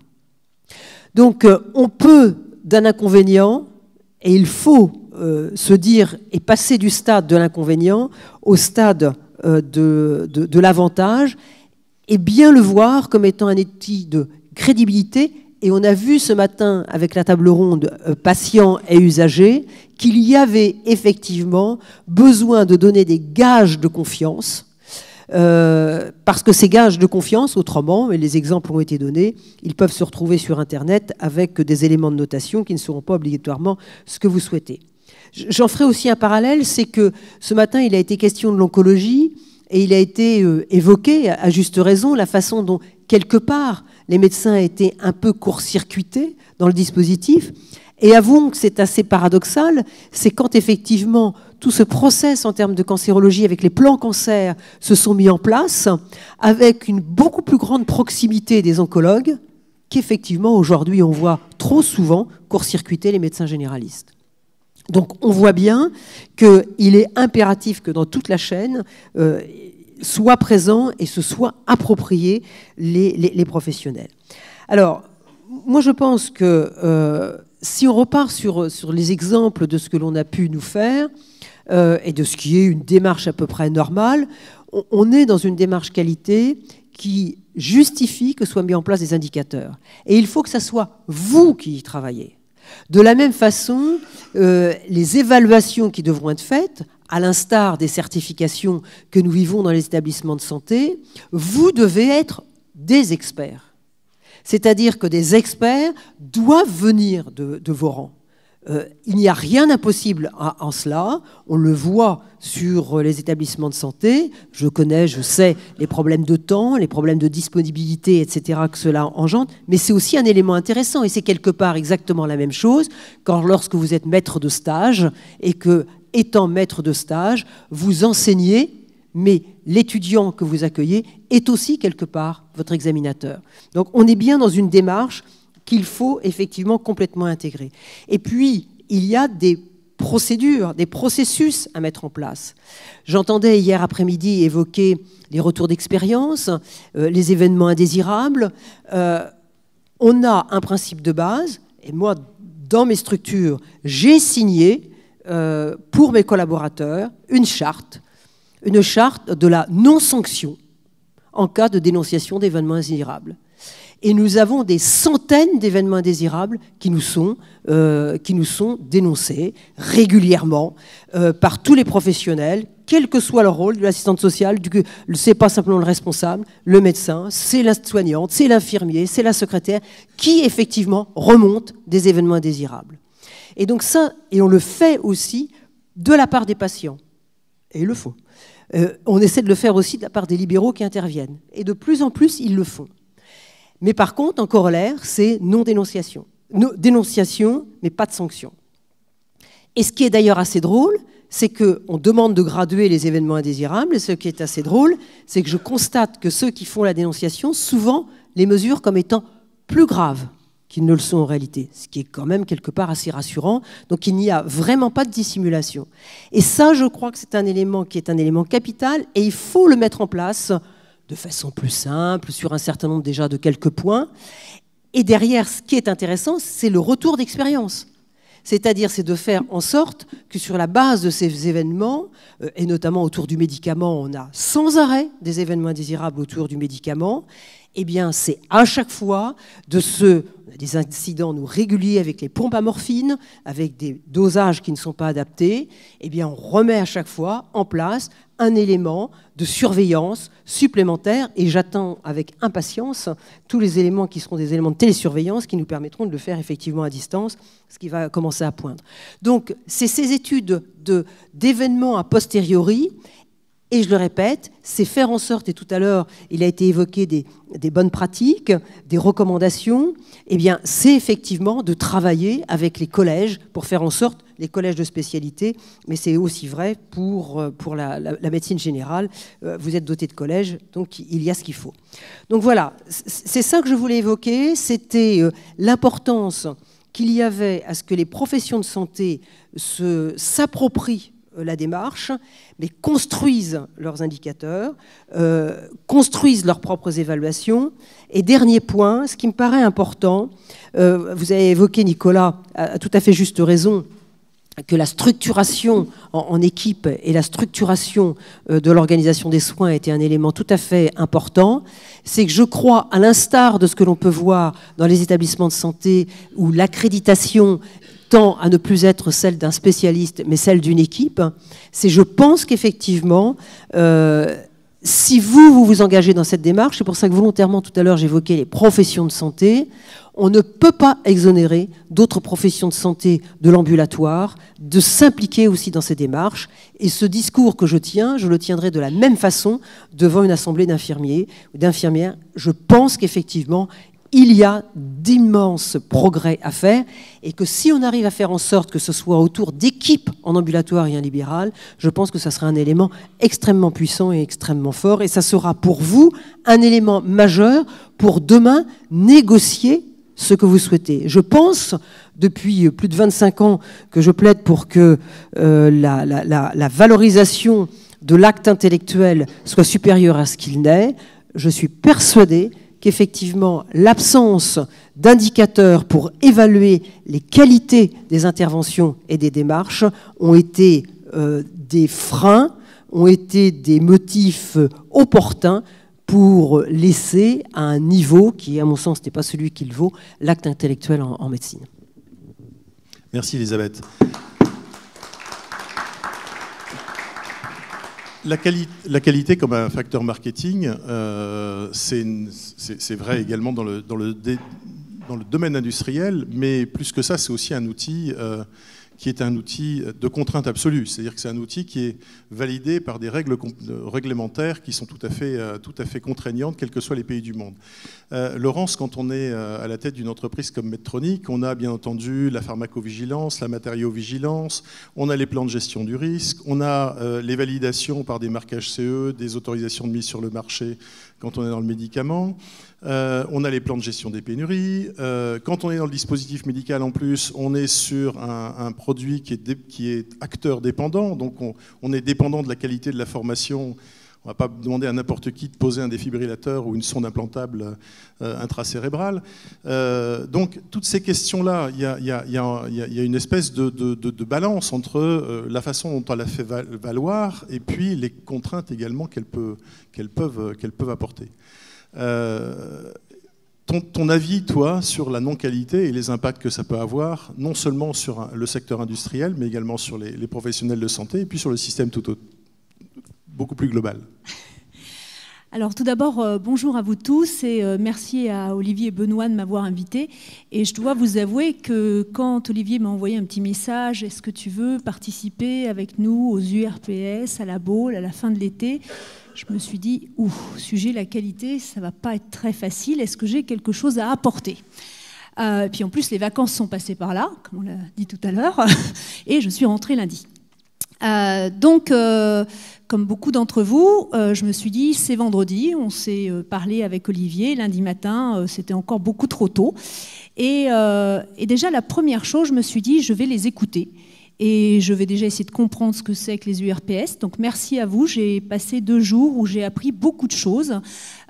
Donc euh, on peut, d'un inconvénient, et il faut euh, se dire et passer du stade de l'inconvénient au stade euh, de, l'avantage, et bien le voir comme étant un outil de crédibilité. Et on a vu ce matin avec la table ronde patients et usagers qu'il y avait effectivement besoin de donner des gages de confiance. Euh, parce que ces gages de confiance, autrement, et les exemples ont été donnés, ils peuvent se retrouver sur Internet avec des éléments de notation qui ne seront pas obligatoirement ce que vous souhaitez. J'en ferai aussi un parallèle, c'est que ce matin, il a été question de l'oncologie et il a été euh, évoqué, à juste raison, la façon dont, quelque part, les médecins étaient un peu court-circuités dans le dispositif. Et avouons que c'est assez paradoxal, c'est quand effectivement tout ce process en termes de cancérologie avec les plans cancer se sont mis en place, avec une beaucoup plus grande proximité des oncologues, qu'effectivement aujourd'hui on voit trop souvent court-circuiter les médecins généralistes. Donc on voit bien qu'il est impératif que dans toute la chaîne euh, soit présent et se soient appropriés les, professionnels. Alors, moi je pense que euh, si on repart sur, les exemples de ce que l'on a pu nous faire euh, et de ce qui est une démarche à peu près normale, on est dans une démarche qualité qui justifie que soient mis en place des indicateurs. Et il faut que ce soit vous qui y travaillez. De la même façon, euh, les évaluations qui devront être faites, à l'instar des certifications que nous vivons dans les établissements de santé, vous devez être des experts. C'est-à-dire que des experts doivent venir de vos rangs. Euh, il n'y a rien d'impossible en cela. On le voit sur les établissements de santé. Je connais, je sais les problèmes de temps, les problèmes de disponibilité, etc. que cela engendre. Mais c'est aussi un élément intéressant et c'est quelque part exactement la même chose quand lorsque vous êtes maître de stage et que, étant maître de stage, vous enseignez mais l'étudiant que vous accueillez est aussi quelque part votre examinateur. Donc on est bien dans une démarche qu'il faut effectivement complètement intégrer. Et puis, il y a des procédures, des processus à mettre en place. J'entendais hier après-midi évoquer les retours d'expérience, euh, les événements indésirables. Euh, on a un principe de base, et moi, dans mes structures, j'ai signé euh, pour mes collaborateurs une charte, une charte de la non-sanction en cas de dénonciation d'événements indésirables. Et nous avons des centaines d'événements indésirables qui nous sont, euh, qui nous sont dénoncés régulièrement euh, par tous les professionnels, quel que soit leur rôle, de l'assistante sociale, c'est pas simplement le responsable, le médecin, c'est la soignante, c'est l'infirmier, c'est la secrétaire, qui effectivement remonte des événements indésirables. Et donc ça, et on le fait aussi de la part des patients. Et il le faut. Euh, on essaie de le faire aussi de la part des libéraux qui interviennent. Et de plus en plus, ils le font. Mais par contre, en corollaire, c'est non-dénonciation. dénonciation, mais pas de sanction. Et ce qui est d'ailleurs assez drôle, c'est qu'on demande de graduer les événements indésirables, et ce qui est assez drôle, c'est que je constate que ceux qui font la dénonciation, souvent, les mesurent comme étant plus graves qu'ils ne le sont en réalité, ce qui est quand même quelque part assez rassurant. Donc il n'y a vraiment pas de dissimulation. Et ça, je crois que c'est un élément qui est un élément capital, et il faut le mettre en place de façon plus simple, sur un certain nombre déjà de quelques points. Et derrière, ce qui est intéressant, c'est le retour d'expérience. C'est-à-dire, c'est de faire en sorte que sur la base de ces événements, euh, et notamment autour du médicament, on a sans arrêt des événements indésirables autour du médicament, eh bien, c'est à chaque fois de ce, des incidents nous réguliers avec les pompes à morphine, avec des dosages qui ne sont pas adaptés, eh bien, on remet à chaque fois en place un élément de surveillance supplémentaire et j'attends avec impatience tous les éléments qui seront des éléments de télésurveillance qui nous permettront de le faire effectivement à distance, ce qui va commencer à poindre. Donc, c'est ces études d'événements a posteriori et je le répète, c'est faire en sorte, et tout à l'heure, il a été évoqué des, bonnes pratiques, des recommandations, eh bien, c'est effectivement de travailler avec les collèges pour faire en sorte, les collèges de spécialité, mais c'est aussi vrai pour, euh, pour la, médecine générale. Euh, vous êtes doté de collèges, donc il y a ce qu'il faut. Donc voilà, c'est ça que je voulais évoquer, c'était euh, l'importance qu'il y avait à ce que les professions de santé s'approprient la démarche, mais construisent leurs indicateurs, euh, construisent leurs propres évaluations. Et dernier point, ce qui me paraît important, euh, vous avez évoqué, Nicolas, à, tout à fait juste raison, que la structuration en, équipe et la structuration euh, de l'organisation des soins était un élément tout à fait important. C'est que je crois, à l'instar de ce que l'on peut voir dans les établissements de santé, où l'accréditation tend à ne plus être celle d'un spécialiste, mais celle d'une équipe, c'est je pense qu'effectivement, euh, si vous, vous vous engagez dans cette démarche, c'est pour ça que volontairement tout à l'heure j'évoquais les professions de santé, on ne peut pas exonérer d'autres professions de santé de l'ambulatoire de s'impliquer aussi dans ces démarches. Et ce discours que je tiens, je le tiendrai de la même façon devant une assemblée d'infirmiers ou d'infirmières. Je pense qu'effectivement, il y a d'immenses progrès à faire et que si on arrive à faire en sorte que ce soit autour d'équipes en ambulatoire et en libéral, je pense que ça sera un élément extrêmement puissant et extrêmement fort et ça sera pour vous un élément majeur pour demain négocier ce que vous souhaitez. Je pense, depuis plus de 25 ans, que je plaide pour que euh, la, valorisation de l'acte intellectuel soit supérieure à ce qu'il n'est. Je suis persuadé qu'effectivement, l'absence d'indicateurs pour évaluer les qualités des interventions et des démarches ont été euh, des freins, ont été des motifs opportuns pour laisser à un niveau qui, à mon sens, n'est pas celui qu'il vaut, l'acte intellectuel en, médecine. Merci Elisabeth. La, qualité comme un facteur marketing, euh, c'est vrai également dans le, domaine industriel, mais plus que ça, c'est aussi un outil euh, qui est un outil de contrainte absolue. C'est-à-dire que c'est un outil qui est validé par des règles réglementaires qui sont tout à fait, euh, tout à fait contraignantes, quels que soient les pays du monde. Euh, Laurence, quand on est euh, à la tête d'une entreprise comme Medtronic, on a bien entendu la pharmacovigilance, la matériaux-vigilance, on a les plans de gestion du risque, on a les validations par des marquages CE, des autorisations de mise sur le marché quand on est dans le médicament. Euh, on a les plans de gestion des pénuries. Euh, quand on est dans le dispositif médical en plus, on est sur un, produit qui est, qui est, acteur dépendant, donc on, est dépendant de la qualité de la formation. On ne va pas demander à n'importe qui de poser un défibrillateur ou une sonde implantable euh, intracérébrale. donc toutes ces questions-là, il y, a une espèce de, balance entre la façon dont elle a fait valoir et puis les contraintes également qu'elles peuvent, apporter. Euh, ton, avis, toi, sur la non-qualité et les impacts que ça peut avoir, non seulement sur le secteur industriel, mais également sur les, professionnels de santé, et puis sur le système tout beaucoup plus global alors tout d'abord, euh, bonjour à vous tous et euh, merci à Olivier et Benoît de m'avoir invité. Et je dois vous avouer que quand Olivier m'a envoyé un petit message, est-ce que tu veux participer avec nous aux URPS, à la Baule, à la fin de l'été? Je me suis dit, ouh, sujet la qualité, ça va pas être très facile. Est-ce que j'ai quelque chose à apporter? Euh, Puis en plus, les vacances sont passées par là, comme on l'a dit tout à l'heure, et je suis rentrée lundi. Euh, donc, euh, comme beaucoup d'entre vous, je me suis dit, c'est vendredi, on s'est parlé avec Olivier, lundi matin, c'était encore beaucoup trop tôt. Et, déjà, la première chose, je me suis dit, je vais les écouter. Et je vais déjà essayer de comprendre ce que c'est que les URPS. Donc merci à vous. J'ai passé deux jours où j'ai appris beaucoup de choses.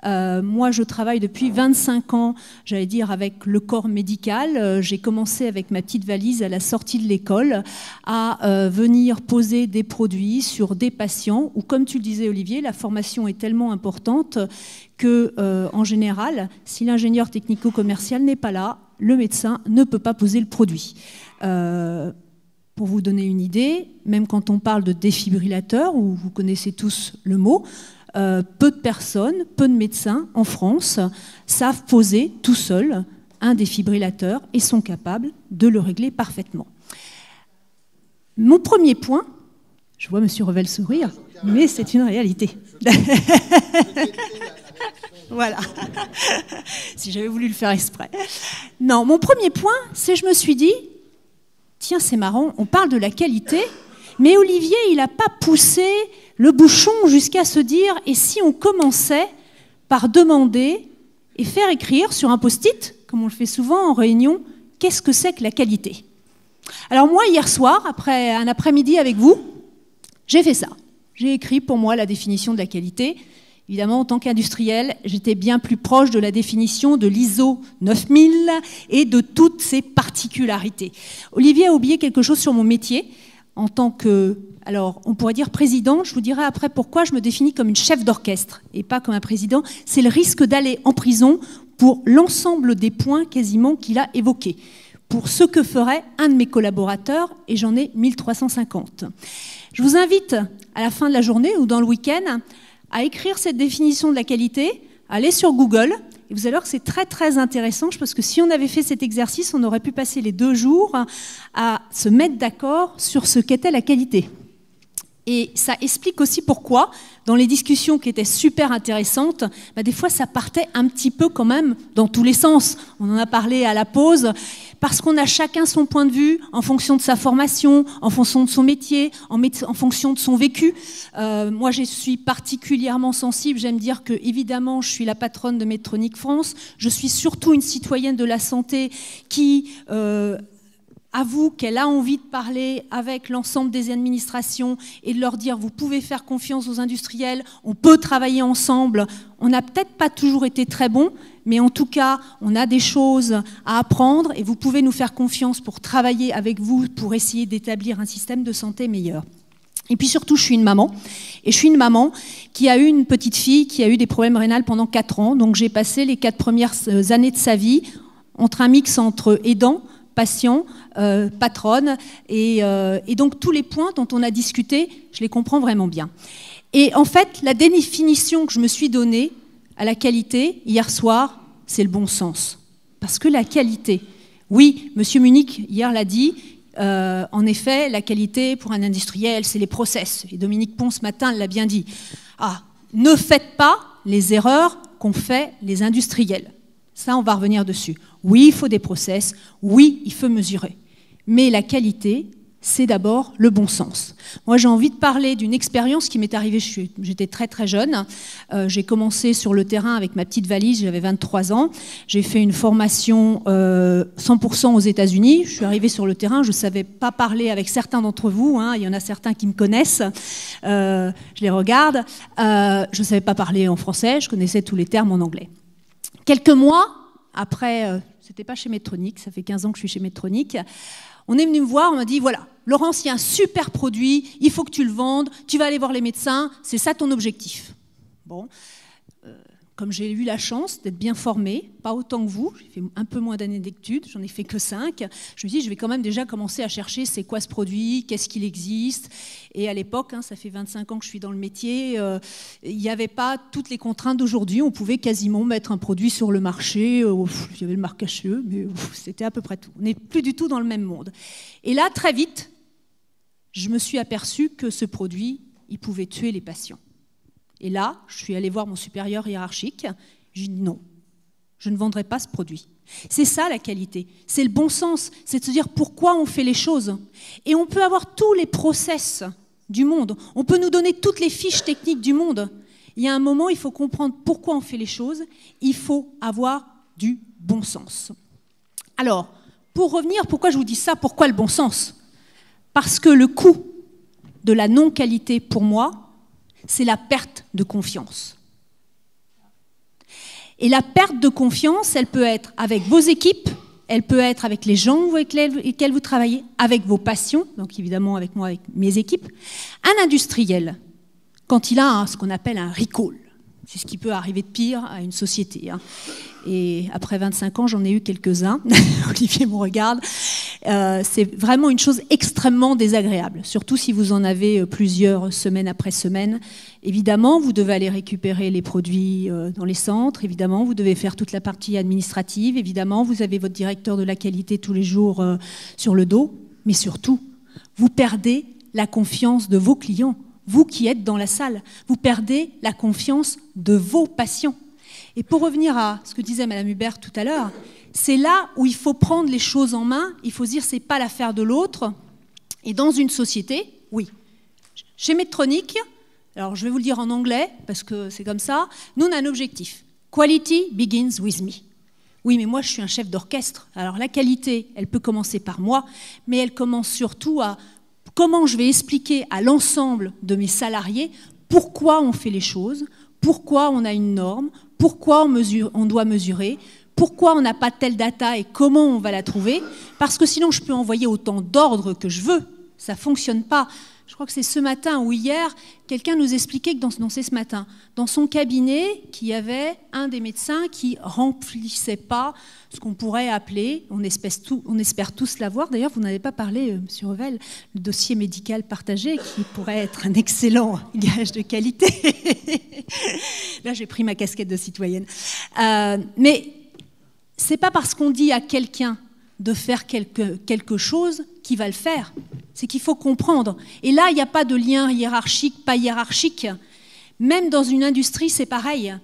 Euh, moi, je travaille depuis 25 ans, j'allais dire, avec le corps médical. Euh, j'ai commencé avec ma petite valise à la sortie de l'école à euh, venir poser des produits sur des patients où, comme tu le disais, Olivier, la formation est tellement importante que, en général, si l'ingénieur technico-commercial n'est pas là, le médecin ne peut pas poser le produit. Pour vous donner une idée, même quand on parle de défibrillateur, où vous connaissez tous le mot, euh, peu de personnes, peu de médecins en France savent poser tout seul un défibrillateur et sont capables de le régler parfaitement. Mon premier point, je vois M. Revel sourire, mais c'est une réalité. voilà. si j'avais voulu le faire exprès. Non, mon premier point, c'est je me suis dit, tiens, c'est marrant, on parle de la qualité, mais Olivier, il n'a pas poussé le bouchon jusqu'à se dire, et si on commençait par demander et faire écrire sur un post-it, comme on le fait souvent en réunion, qu'est-ce que c'est que la qualité? Alors moi, hier soir, après un après-midi avec vous, j'ai fait ça. J'ai écrit pour moi la définition de la qualité. Évidemment, en tant qu'industriel, j'étais bien plus proche de la définition de l'ISO 9000 et de toutes ses particularités. Olivier a oublié quelque chose sur mon métier. En tant que, alors on pourrait dire président, je vous dirai après pourquoi je me définis comme une chef d'orchestre et pas comme un président. C'est le risque d'aller en prison pour l'ensemble des points quasiment qu'il a évoqués, pour ce que ferait un de mes collaborateurs, et j'en ai 1350. Je vous invite à la fin de la journée ou dans le week-end à écrire cette définition de la qualité, à aller sur Google, et vous allez voir que c'est très très intéressant, parce que si on avait fait cet exercice, on aurait pu passer les deux jours à se mettre d'accord sur ce qu'était la qualité. Et ça explique aussi pourquoi, dans les discussions qui étaient super intéressantes, bah, des fois ça partait un petit peu quand même dans tous les sens. On en a parlé à la pause, parce qu'on a chacun son point de vue en fonction de sa formation, en fonction de son métier, en, fonction de son vécu. Euh, moi, je suis particulièrement sensible. J'aime dire que, évidemment, je suis la patronne de Medtronic France. Je suis surtout une citoyenne de la santé qui euh, avoue qu'elle a envie de parler avec l'ensemble des administrations et de leur dire vous pouvez faire confiance aux industriels, on peut travailler ensemble. On n'a peut-être pas toujours été très bon, mais en tout cas, on a des choses à apprendre et vous pouvez nous faire confiance pour travailler avec vous pour essayer d'établir un système de santé meilleur. Et puis surtout, je suis une maman. Et je suis une maman qui a eu une petite fille qui a eu des problèmes rénaux pendant 4 ans. Donc j'ai passé les 4 premières années de sa vie entre un mix entre aidant, patient, euh, patronne. Euh, et, donc tous les points dont on a discuté, je les comprends vraiment bien. Et en fait, la définition que je me suis donnée à la qualité hier soir, c'est le bon sens. Parce que la qualité, oui, Monsieur Munich hier l'a dit, euh, en effet, la qualité pour un industriel, c'est les process. Et Dominique Pont ce matin l'a bien dit. Ah, ne faites pas les erreurs qu'ont fait les industriels. Ça, on va revenir dessus. Oui, il faut des process, oui, il faut mesurer. Mais la qualité, c'est d'abord le bon sens. Moi, j'ai envie de parler d'une expérience qui m'est arrivée, j'étais très très jeune. Euh, j'ai commencé sur le terrain avec ma petite valise, j'avais 23 ans. J'ai fait une formation 100% euh, aux États-Unis. Je suis arrivée sur le terrain, je ne savais pas parler avec certains d'entre vous. Hein. Il y en a certains qui me connaissent. Euh, je les regarde. je ne savais pas parler en français, je connaissais tous les termes en anglais. Quelques mois après, c'était pas chez Medtronic, ça fait 15 ans que je suis chez Medtronic. On est venu me voir, on m'a dit voilà, Laurence, il y a un super produit, il faut que tu le vendes, tu vas aller voir les médecins, c'est ça ton objectif. Bon, comme j'ai eu la chance d'être bien formée, pas autant que vous, j'ai fait un peu moins d'années d'études, j'en ai fait que cinq, je me dis, je vais quand même déjà commencer à chercher c'est quoi ce produit, qu'est-ce qu'il existe. Et à l'époque, hein, ça fait 25 ans que je suis dans le métier, euh, il n'y avait pas toutes les contraintes d'aujourd'hui, on pouvait quasiment mettre un produit sur le marché, euh, il y avait le marquage CE, mais c'était à peu près tout. On n'est plus du tout dans le même monde. Et là, très vite, je me suis aperçue que ce produit, il pouvait tuer les patients. Et là, je suis allée voir mon supérieur hiérarchique. J'ai dit non, je ne vendrai pas ce produit. C'est ça la qualité, c'est le bon sens, c'est de se dire pourquoi on fait les choses. Et on peut avoir tous les process du monde, on peut nous donner toutes les fiches techniques du monde. Il y a un moment, il faut comprendre pourquoi on fait les choses, il faut avoir du bon sens. Alors, pour revenir, pourquoi je vous dis ça? Pourquoi le bon sens? Parce que le coût de la non-qualité pour moi, c'est la perte de confiance. Et la perte de confiance, elle peut être avec vos équipes, elle peut être avec les gens avec lesquels vous travaillez, avec vos passions, donc évidemment avec moi, avec mes équipes. Un industriel, quand il a ce qu'on appelle un recall, c'est ce qui peut arriver de pire à une société. Hein. Et après 25 ans, j'en ai eu quelques-uns. Olivier me regarde. Euh, c'est vraiment une chose extrêmement désagréable, surtout si vous en avez euh, plusieurs semaine après semaine. Évidemment, vous devez aller récupérer les produits euh, dans les centres. Évidemment, vous devez faire toute la partie administrative. Évidemment, vous avez votre directeur de la qualité tous les jours sur le dos. Mais surtout, vous perdez la confiance de vos clients vous qui êtes dans la salle. Vous perdez la confiance de vos patients. Et pour revenir à ce que disait Madame Hubert tout à l'heure, c'est là où il faut prendre les choses en main. Il faut se dire c'est pas l'affaire de l'autre. Et dans une société, oui. Chez Medtronic, alors je vais vous le dire en anglais parce que c'est comme ça. Nous on a un objectif. Quality begins with me. Oui, mais moi je suis un chef d'orchestre. Alors la qualité, elle peut commencer par moi, mais elle commence surtout à comment je vais expliquer à l'ensemble de mes salariés pourquoi on fait les choses, pourquoi on a une norme, pourquoi on, doit mesurer, pourquoi on n'a pas telle data et comment on va la trouver, parce que sinon je peux envoyer autant d'ordres que je veux, ça ne fonctionne pas. Je crois que c'est ce matin ou hier, quelqu'un nous expliquait que dans, c'est ce matin, dans son cabinet, qu'il y avait un des médecins qui remplissait pas ce qu'on pourrait appeler, on espère, tous l'avoir, d'ailleurs vous n'avez pas parlé, euh, Monsieur Revel, le dossier médical partagé, qui pourrait être un excellent gage de qualité. Là j'ai pris ma casquette de citoyenne. Euh, mais c'est pas parce qu'on dit à quelqu'un de faire quelque, quelque chose qui va le faire. C'est qu'il faut comprendre. Et là, il n'y a pas de lien hiérarchique, pas hiérarchique. Même dans une industrie, c'est pareil.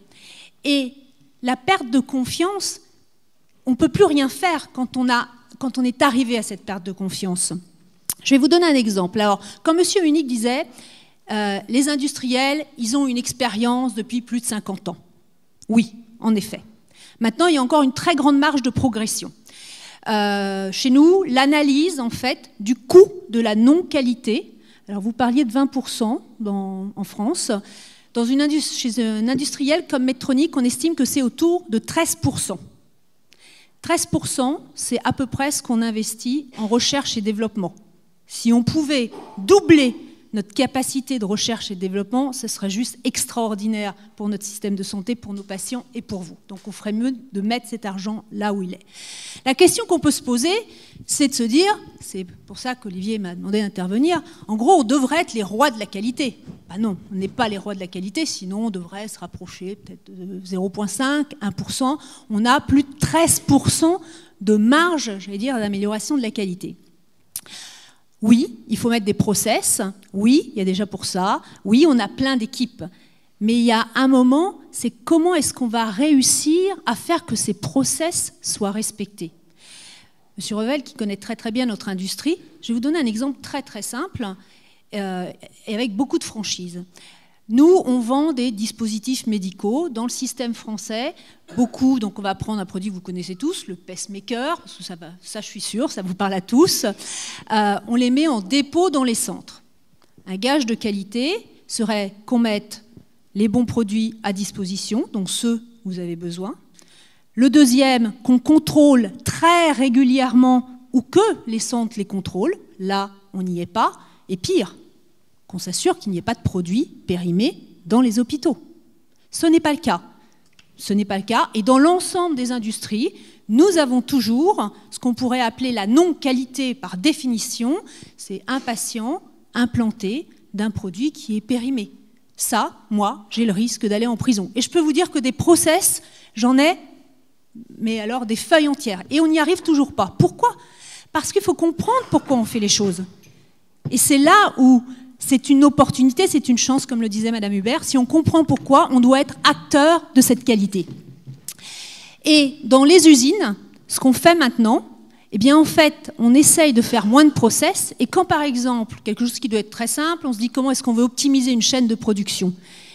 Et la perte de confiance, on ne peut plus rien faire quand on, a, quand on est arrivé à cette perte de confiance. Je vais vous donner un exemple. Alors, comme M. Unique disait, euh, les industriels, ils ont une expérience depuis plus de 50 ans. Oui, en effet. Maintenant, il y a encore une très grande marge de progression. Euh, chez nous, l'analyse en fait du coût de la non-qualité. Alors vous parliez de 20% en France. Dans une chez un industriel comme Medtronic, on estime que c'est autour de 13%. 13%, c'est à peu près ce qu'on investit en recherche et développement. Si on pouvait doubler notre capacité de recherche et de développement, ce serait juste extraordinaire pour notre système de santé, pour nos patients et pour vous. Donc on ferait mieux de mettre cet argent là où il est. La question qu'on peut se poser, c'est de se dire, c'est pour ça qu'Olivier m'a demandé d'intervenir, en gros, on devrait être les rois de la qualité. Ben non, on n'est pas les rois de la qualité, sinon on devrait se rapprocher peut-être de 0,5, 1%. On a plus de 13% de marge, j'allais dire, d'amélioration de la qualité. Oui, il faut mettre des process. Oui, il y a déjà pour ça. Oui, on a plein d'équipes. Mais il y a un moment, c'est comment est-ce qu'on va réussir à faire que ces process soient respectés. Monsieur Revel, qui connaît très très bien notre industrie, je vais vous donner un exemple très très simple euh, et avec beaucoup de franchise. Nous, on vend des dispositifs médicaux dans le système français. Beaucoup, donc on va prendre un produit que vous connaissez tous, le pacemaker, ça, ça je suis sûre, ça vous parle à tous. Euh, on les met en dépôt dans les centres. Un gage de qualité serait qu'on mette les bons produits à disposition, donc ceux que vous avez besoin. Le deuxième, qu'on contrôle très régulièrement ou que les centres les contrôlent. Là, on n'y est pas. Et pire, qu'on s'assure qu'il n'y ait pas de produits périmés dans les hôpitaux. Ce n'est pas le cas. Ce n'est pas le cas. Et dans l'ensemble des industries, nous avons toujours ce qu'on pourrait appeler la non-qualité par définition. C'est un patient implanté d'un produit qui est périmé. Ça, moi, j'ai le risque d'aller en prison. Et je peux vous dire que des process, j'en ai, mais alors des feuilles entières. Et on n'y arrive toujours pas. Pourquoi? Parce qu'il faut comprendre pourquoi on fait les choses. Et c'est là où c'est une opportunité, c'est une chance, comme le disait Madame Hubert. Si on comprend pourquoi, on doit être acteur de cette qualité. Et dans les usines, ce qu'on fait maintenant, eh bien en fait, on essaye de faire moins de process. Et quand par exemple, quelque chose qui doit être très simple, on se dit comment est-ce qu'on veut optimiser une chaîne de production?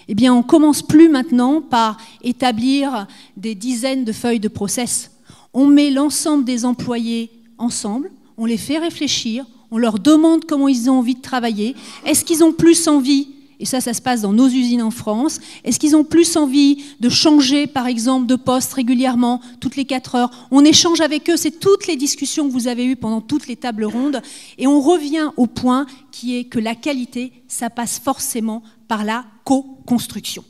Eh bien, on commence plus maintenant par établir des dizaines de feuilles de process. On met l'ensemble des employés ensemble, on les fait réfléchir, on leur demande comment ils ont envie de travailler. Est-ce qu'ils ont plus envie et ça, ça se passe dans nos usines en France. Est-ce qu'ils ont plus envie de changer, par exemple, de poste régulièrement, toutes les quatre heures? On échange avec eux, c'est toutes les discussions que vous avez eues pendant toutes les tables rondes. Et on revient au point qui est que la qualité, ça passe forcément par la co-construction.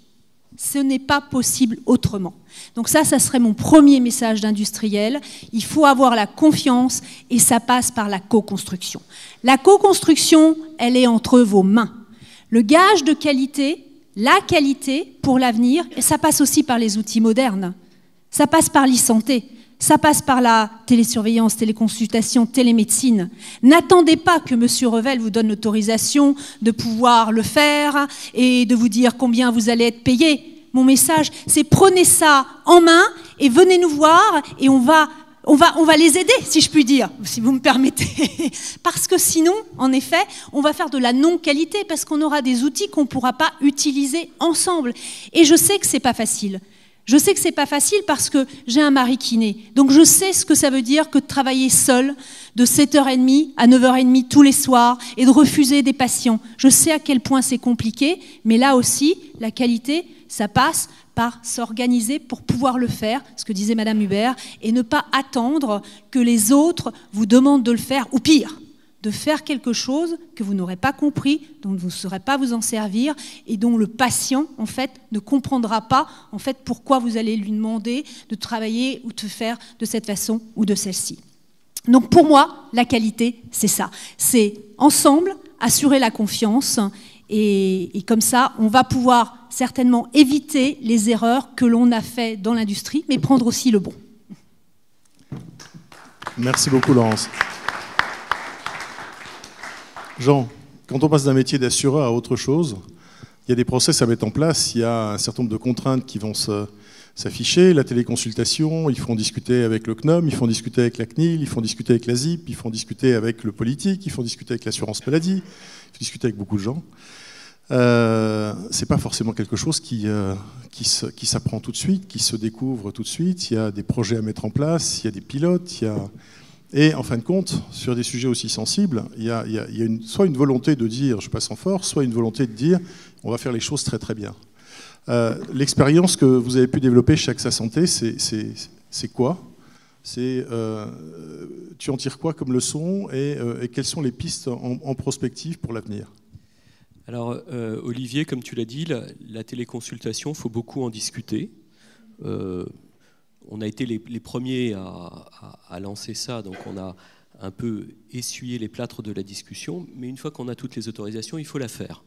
Ce n'est pas possible autrement. Donc ça, ça serait mon premier message d'industriel. Il faut avoir la confiance et ça passe par la co-construction. La co-construction, elle est entre vos mains. Le gage de qualité, la qualité pour l'avenir, et ça passe aussi par les outils modernes. Ça passe par l'e-santé. Ça passe par la télésurveillance, téléconsultation, télémédecine. N'attendez pas que M. Revel vous donne l'autorisation de pouvoir le faire et de vous dire combien vous allez être payé. Mon message, c'est prenez ça en main et venez nous voir et on va, les aider, si je puis dire, si vous me permettez. parce que sinon, en effet, on va faire de la non-qualité parce qu'on aura des outils qu'on ne pourra pas utiliser ensemble. Et je sais que ce n'est pas facile. Je sais que c'est pas facile parce que j'ai un mari kiné. Donc je sais ce que ça veut dire que de travailler seul de 7h30 à 9h30 tous les soirs et de refuser des patients. Je sais à quel point c'est compliqué, mais là aussi, la qualité, ça passe par s'organiser pour pouvoir le faire, ce que disait Madame Hubert, et ne pas attendre que les autres vous demandent de le faire, ou pire, de faire quelque chose que vous n'aurez pas compris, dont vous ne saurez pas vous en servir et dont le patient en fait ne comprendra pas en fait pourquoi vous allez lui demander de travailler ou de faire de cette façon ou de celle-ci. Donc pour moi, la qualité, c'est ça. C'est ensemble assurer la confiance et, comme ça, on va pouvoir certainement éviter les erreurs que l'on a fait dans l'industrie, mais prendre aussi le bon. Merci beaucoup, Laurence. Jean, quand on passe d'un métier d'assureur à autre chose, il y a des process à mettre en place, il y a un certain nombre de contraintes qui vont s'afficher, la téléconsultation, ils font discuter avec le CNOM, ils font discuter avec la CNIL, ils font discuter avec la ZIP, ils font discuter avec le politique, ils font discuter avec l'assurance maladie, ils font discuter avec beaucoup de gens. Euh, c'est pas forcément quelque chose qui, euh, qui s'apprend tout de suite, qui se découvre tout de suite. Il y a des projets à mettre en place, il y a des pilotes, il y a et en fin de compte, sur des sujets aussi sensibles, il y a, soit une volonté de dire je passe en force, soit une volonté de dire on va faire les choses très très bien. Euh, L'expérience que vous avez pu développer chez AXA Santé, c'est quoi? C'est euh, tu en tires quoi comme leçon et, euh, quelles sont les pistes en, prospective pour l'avenir? Alors Olivier, comme tu l'as dit, la, téléconsultation, il faut beaucoup en discuter. On a été les, premiers à, lancer ça, donc on a un peu essuyé les plâtres de la discussion, mais une fois qu'on a toutes les autorisations, il faut la faire.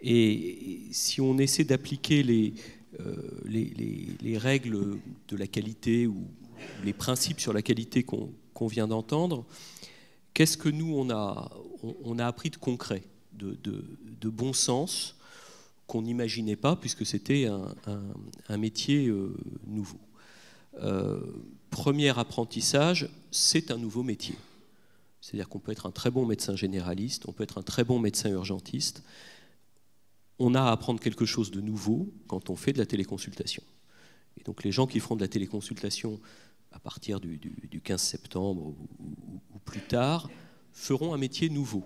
Et si on essaie d'appliquer les, euh, règles de la qualité ou les principes sur la qualité qu'on vient d'entendre, qu'est-ce que nous, on a, appris de concret, de, bon sens, qu'on n'imaginait pas, puisque c'était un, métier euh, nouveau? Euh, premier apprentissage, c'est un nouveau métier. C'est-à-dire qu'on peut être un très bon médecin généraliste, on peut être un très bon médecin urgentiste. On a à apprendre quelque chose de nouveau quand on fait de la téléconsultation. Et donc les gens qui feront de la téléconsultation à partir du, 15 septembre ou, plus tard feront un métier nouveau.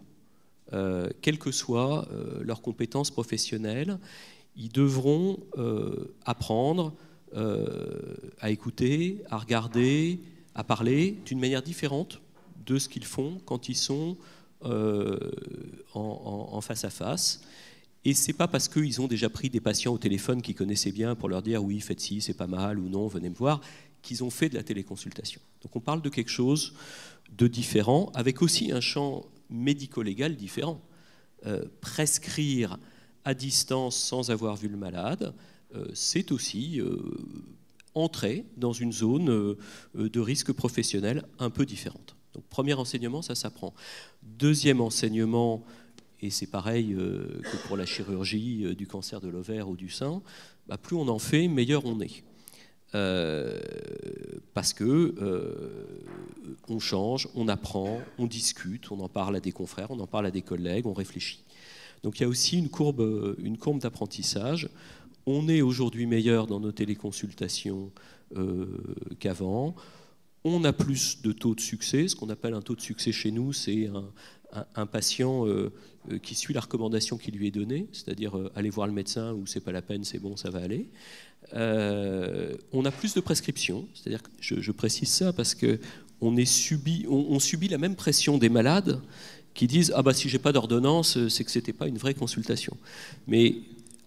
Euh, quelles que soient euh, leurs compétences professionnelles, ils devront apprendre euh, à écouter, à regarder, à parler d'une manière différente de ce qu'ils font quand ils sont euh, en, face à face. Et c'est pas parce qu'ils ont déjà pris des patients au téléphone qu'ils connaissaient bien pour leur dire oui, faites ci, c'est pas mal ou non, venez me voir, qu'ils ont fait de la téléconsultation. Donc on parle de quelque chose de différent, avec aussi un champ médico-légal différent. Euh, prescrire à distance sans avoir vu le malade, c'est aussi euh, entrer dans une zone euh, de risque professionnel un peu différente. Donc premier enseignement, ça s'apprend. Deuxième enseignement, et c'est pareil que pour la chirurgie du cancer de l'ovaire ou du sein, bah, plus on en fait, meilleur on est. parce que on change, on apprend, on discute, on en parle à des confrères, on en parle à des collègues, on réfléchit. Donc il y a aussi une courbe d'apprentissage on est aujourd'hui meilleur dans nos téléconsultations euh, qu'avant. On a plus de taux de succès. Ce qu'on appelle un taux de succès chez nous, c'est un, patient euh, euh, qui suit la recommandation qui lui est donnée, c'est-à-dire aller voir le médecin ou c'est pas la peine, c'est bon, ça va aller. on a plus de prescriptions, c'est-à-dire que je, précise ça parce que on, est subi, on, subit la même pression des malades qui disent ah bah si j'ai pas d'ordonnance, c'est que c'était pas une vraie consultation. Mais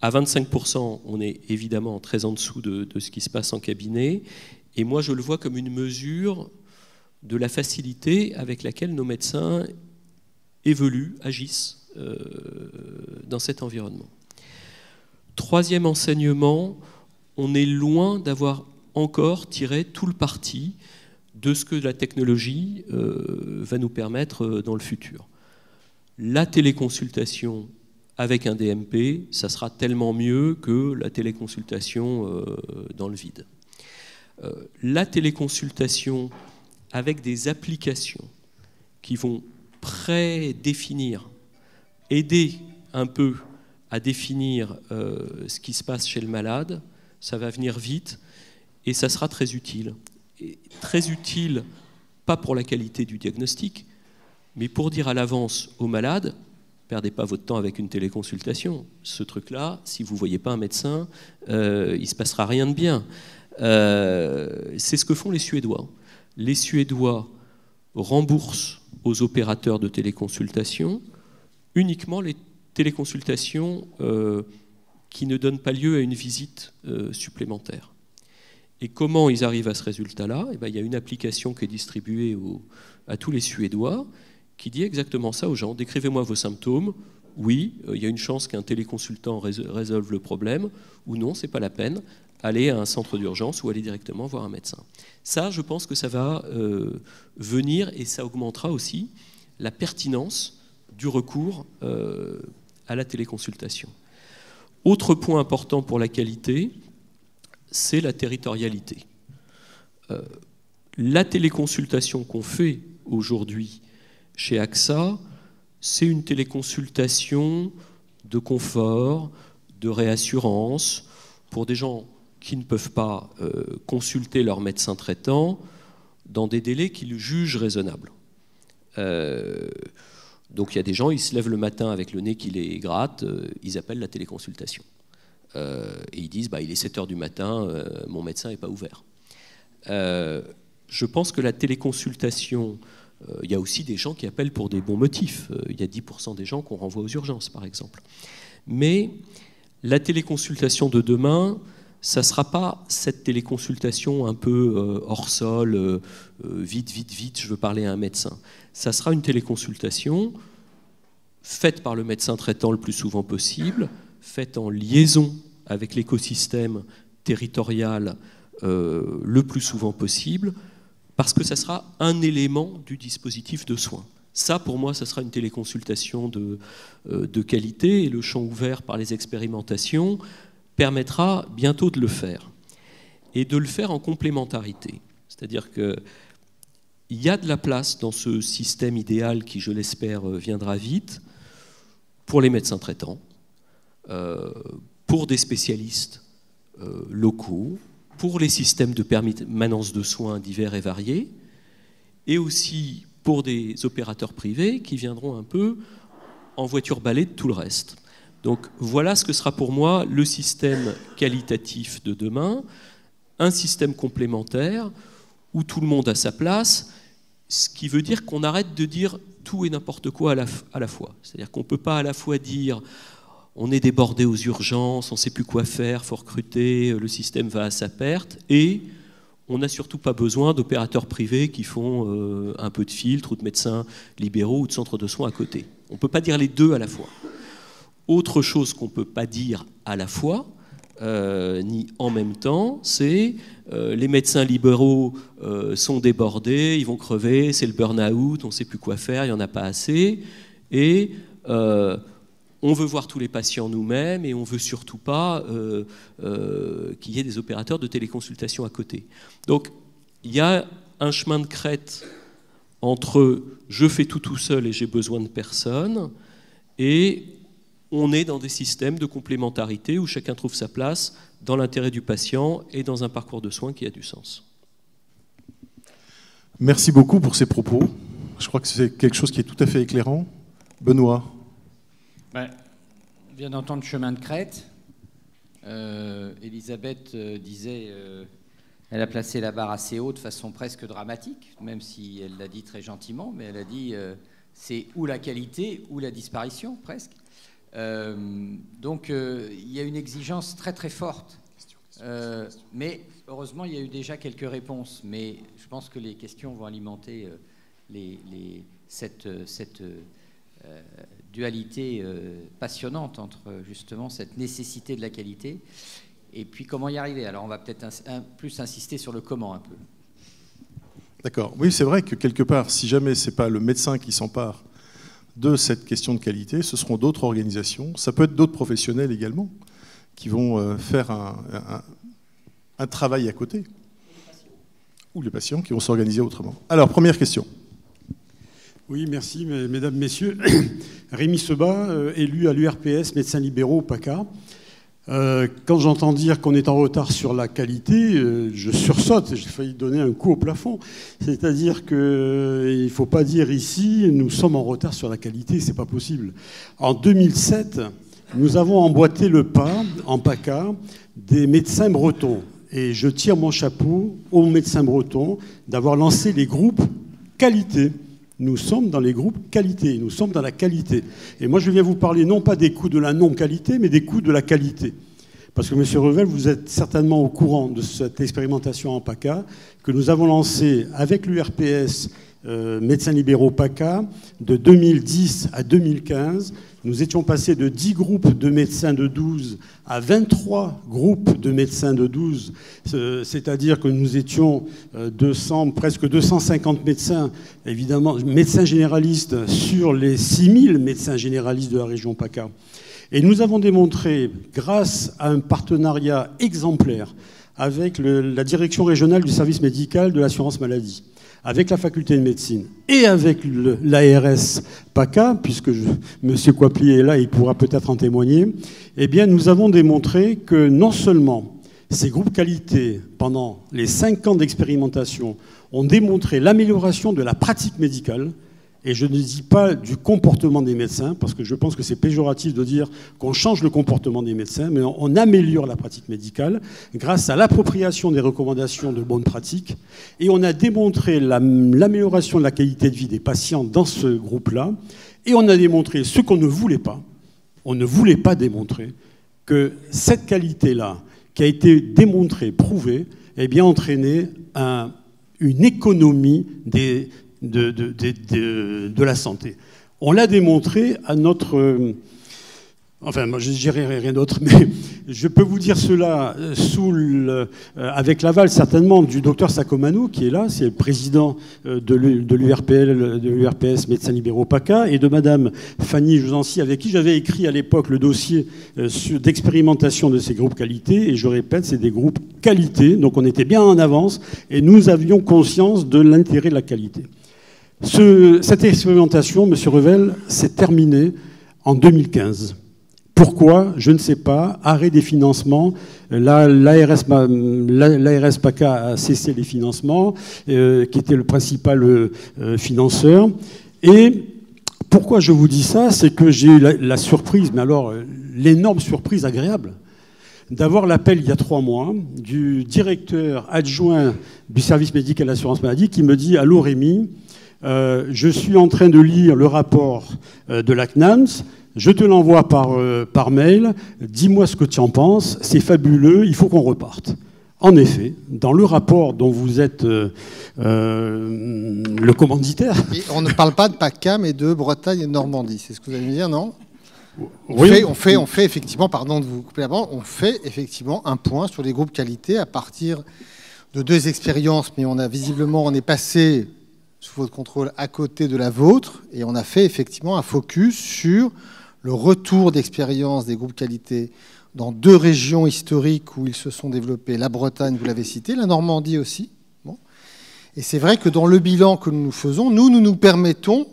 à 25%, on est évidemment très en dessous de, ce qui se passe en cabinet. Et moi, je le vois comme une mesure de la facilité avec laquelle nos médecins évoluent, agissent euh, dans cet environnement. Troisième enseignement, on est loin d'avoir encore tiré tout le parti de ce que la technologie euh, va nous permettre euh, dans le futur. La téléconsultation avec un DMP, ça sera tellement mieux que la téléconsultation euh, dans le vide. Euh, la téléconsultation avec des applications qui vont prédéfinir, aider un peu à définir euh, ce qui se passe chez le malade, ça va venir vite et ça sera très utile. très utile, pas pour la qualité du diagnostic, mais pour dire à l'avance aux malades, perdez pas votre temps avec une téléconsultation. Ce truc-là, si vous ne voyez pas un médecin, euh, il ne se passera rien de bien. Euh, c'est ce que font les Suédois. Les Suédois remboursent aux opérateurs de téléconsultation uniquement les téléconsultations euh, qui ne donnent pas lieu à une visite supplémentaire. Et comment ils arrivent à ce résultat-là? Eh ben, Il y a une application qui est distribuée à tous les Suédois qui dit exactement ça aux gens. Décrivez-moi vos symptômes. Oui, euh, il y a une chance qu'un téléconsultant résolve le problème, ou non, c'est pas la peine. Allez à un centre d'urgence ou aller directement voir un médecin. Ça, je pense que ça va euh, venir et ça augmentera aussi la pertinence du recours euh, à la téléconsultation. Autre point important pour la qualité, c'est la territorialité. la téléconsultation qu'on fait aujourd'hui chez AXA, c'est une téléconsultation de confort, de réassurance pour des gens qui ne peuvent pas euh, consulter leur médecin traitant dans des délais qu'ils jugent raisonnables. Euh, donc il y a des gens, ils se lèvent le matin avec le nez qui les gratte, euh, ils appellent la téléconsultation. et ils disent, bah, il est 7 heures du matin, mon médecin n'est pas ouvert. je pense que la téléconsultation il y a aussi des gens qui appellent pour des bons motifs. Euh, il y a 10% des gens qu'on renvoie aux urgences, par exemple. Mais la téléconsultation de demain, ça ne sera pas cette téléconsultation un peu euh, hors sol, vite, vite, vite, je veux parler à un médecin. Ça sera une téléconsultation faite par le médecin traitant le plus souvent possible, faite en liaison avec l'écosystème territorial le plus souvent possible, parce que ça sera un élément du dispositif de soins. Ça, pour moi, ça sera une téléconsultation de, euh, de qualité et le champ ouvert par les expérimentations permettra bientôt de le faire. Et de le faire en complémentarité. C'est-à-dire qu'il y a de la place dans ce système idéal qui, je l'espère, euh, viendra vite pour les médecins traitants, euh, pour des spécialistes locaux, pour les systèmes de permanence de soins divers et variés, et aussi pour des opérateurs privés qui viendront un peu en voiture balai de tout le reste. Donc voilà ce que sera pour moi le système qualitatif de demain, un système complémentaire où tout le monde a sa place, ce qui veut dire qu'on arrête de dire tout et n'importe quoi à la, à la fois. C'est-à-dire qu'on ne peut pas à la fois dire on est débordé aux urgences, on ne sait plus quoi faire, faut recruter, le système va à sa perte, et on n'a surtout pas besoin d'opérateurs privés qui font euh, un peu de filtre ou de médecins libéraux ou de centres de soins à côté. On ne peut pas dire les deux à la fois. Autre chose qu'on ne peut pas dire à la fois, euh, ni en même temps, c'est euh, les médecins libéraux sont débordés, ils vont crever, c'est le burn-out, on ne sait plus quoi faire, il n'y en a pas assez, et on veut voir tous les patients nous-mêmes et on ne veut surtout pas euh, euh, qu'il y ait des opérateurs de téléconsultation à côté. Donc il y a un chemin de crête entre je fais tout tout seul et j'ai besoin de personne et on est dans des systèmes de complémentarité où chacun trouve sa place dans l'intérêt du patient et dans un parcours de soins qui a du sens. Merci beaucoup pour ces propos. Je crois que c'est quelque chose qui est tout à fait éclairant. Benoît on vient d'entendre Chemin de crête. Euh, Elisabeth euh, disait, euh, elle a placé la barre assez haut de façon presque dramatique, même si elle l'a dit très gentiment, mais elle a dit c'est ou la qualité ou la disparition presque. donc il y a une exigence très très forte. mais heureusement, il y a eu déjà quelques réponses. Mais je pense que les questions vont alimenter les, cette dualité euh, passionnante entre justement cette nécessité de la qualité et puis comment y arriver. Alors on va peut-être plus insister sur le comment un peu. D'accord. Oui, c'est vrai que quelque part, si jamais c'est pas le médecin qui s'empare de cette question de qualité, ce seront d'autres organisations. Ça peut être d'autres professionnels également qui vont euh, faire un travail à côté. Ou les patients qui vont s'organiser autrement. Alors, première question. Oui, merci, mesdames, messieurs. Rémi Seba, euh, élu à l'URPS, médecin libéraux au PACA. Euh, quand j'entends dire qu'on est en retard sur la qualité, euh, je sursaute, j'ai failli donner un coup au plafond. C'est-à-dire qu'il ne faut pas dire ici, nous sommes en retard sur la qualité, c'est pas possible. En 2007, nous avons emboîté le pas, en PACA, des médecins bretons. Et je tire mon chapeau aux médecins bretons d'avoir lancé les groupes qualité. Nous sommes dans les groupes qualité, nous sommes dans la qualité. Et moi, je viens vous parler non pas des coûts de la non-qualité, mais des coûts de la qualité. Parce que, Monsieur Revel, vous êtes certainement au courant de cette expérimentation en PACA que nous avons lancée avec l'URPS euh, Médecins libéraux PACA de 2010 à 2015. Nous étions passés de 10 groupes de médecins de 12 à 23 groupes de médecins de 12, c'est-à-dire que nous étions 200, euh, presque 250 médecins, évidemment, médecins généralistes sur les 6000 médecins généralistes de la région PACA. Et nous avons démontré, grâce à un partenariat exemplaire avec la direction régionale du service médical de l'assurance maladie, avec la faculté de médecine et avec l'ARS PACA, puisque M. Coipli est là, il pourra peut-être en témoigner, eh nous avons démontré que non seulement ces groupes qualité, pendant les cinq ans d'expérimentation, ont démontré l'amélioration de la pratique médicale, et je ne dis pas du comportement des médecins, parce que je pense que c'est péjoratif de dire qu'on change le comportement des médecins, mais on, améliore la pratique médicale grâce à l'appropriation des recommandations de bonnes pratiques. Et on a démontré l'amélioration de la qualité de vie des patients dans ce groupe-là. Et on a démontré ce qu'on ne voulait pas. On ne voulait pas démontrer que cette qualité-là, qui a été démontrée, prouvée, eh bien, entraînait une économie des, de, la santé. On l'a démontré à notre... Enfin, moi, je ne dirais rien d'autre, mais je peux vous dire cela sous le, euh, avec l'aval certainement du docteur Sacomano, qui est là, c'est le président euh, de l'URPL, de l'URPS Médecins Libéraux PACA, et de madame Fanny Josancy, avec qui j'avais écrit à l'époque le dossier euh, d'expérimentation de ces groupes qualité, et je répète, c'est des groupes qualité, donc on était bien en avance, et nous avions conscience de l'intérêt de la qualité cette expérimentation, M. Revel, s'est terminée en 2015. Pourquoi? Je ne sais pas. Arrêt des financements. L'ARS PACA a cessé les financements, euh, qui était le principal euh, financeur. Et pourquoi je vous dis ça? C'est que j'ai eu la, surprise, mais alors l'énorme surprise agréable, d'avoir l'appel il y a trois mois du directeur adjoint du service médical l'assurance maladie qui me dit Allô Rémi, euh, je suis en train de lire le rapport euh, de la CNAMS. Je te l'envoie par, euh, par mail. Dis-moi ce que tu en penses. C'est fabuleux. Il faut qu'on reparte. En effet, dans le rapport dont vous êtes le commanditaire. on ne parle pas de PACA, mais de Bretagne et de Normandie. C'est ce que vous allez me dire, non? On, fait, on, fait, on fait effectivement, pardon de vous couper la on fait effectivement un point sur les groupes qualité à partir de deux expériences, mais on a visiblement, on est passé sous votre contrôle à côté de la vôtre. Et on a fait effectivement un focus sur le retour d'expérience des groupes qualité dans deux régions historiques où ils se sont développés. La Bretagne, vous l'avez cité, la Normandie aussi. Et c'est vrai que dans le bilan que nous nous faisons, nous, nous nous permettons,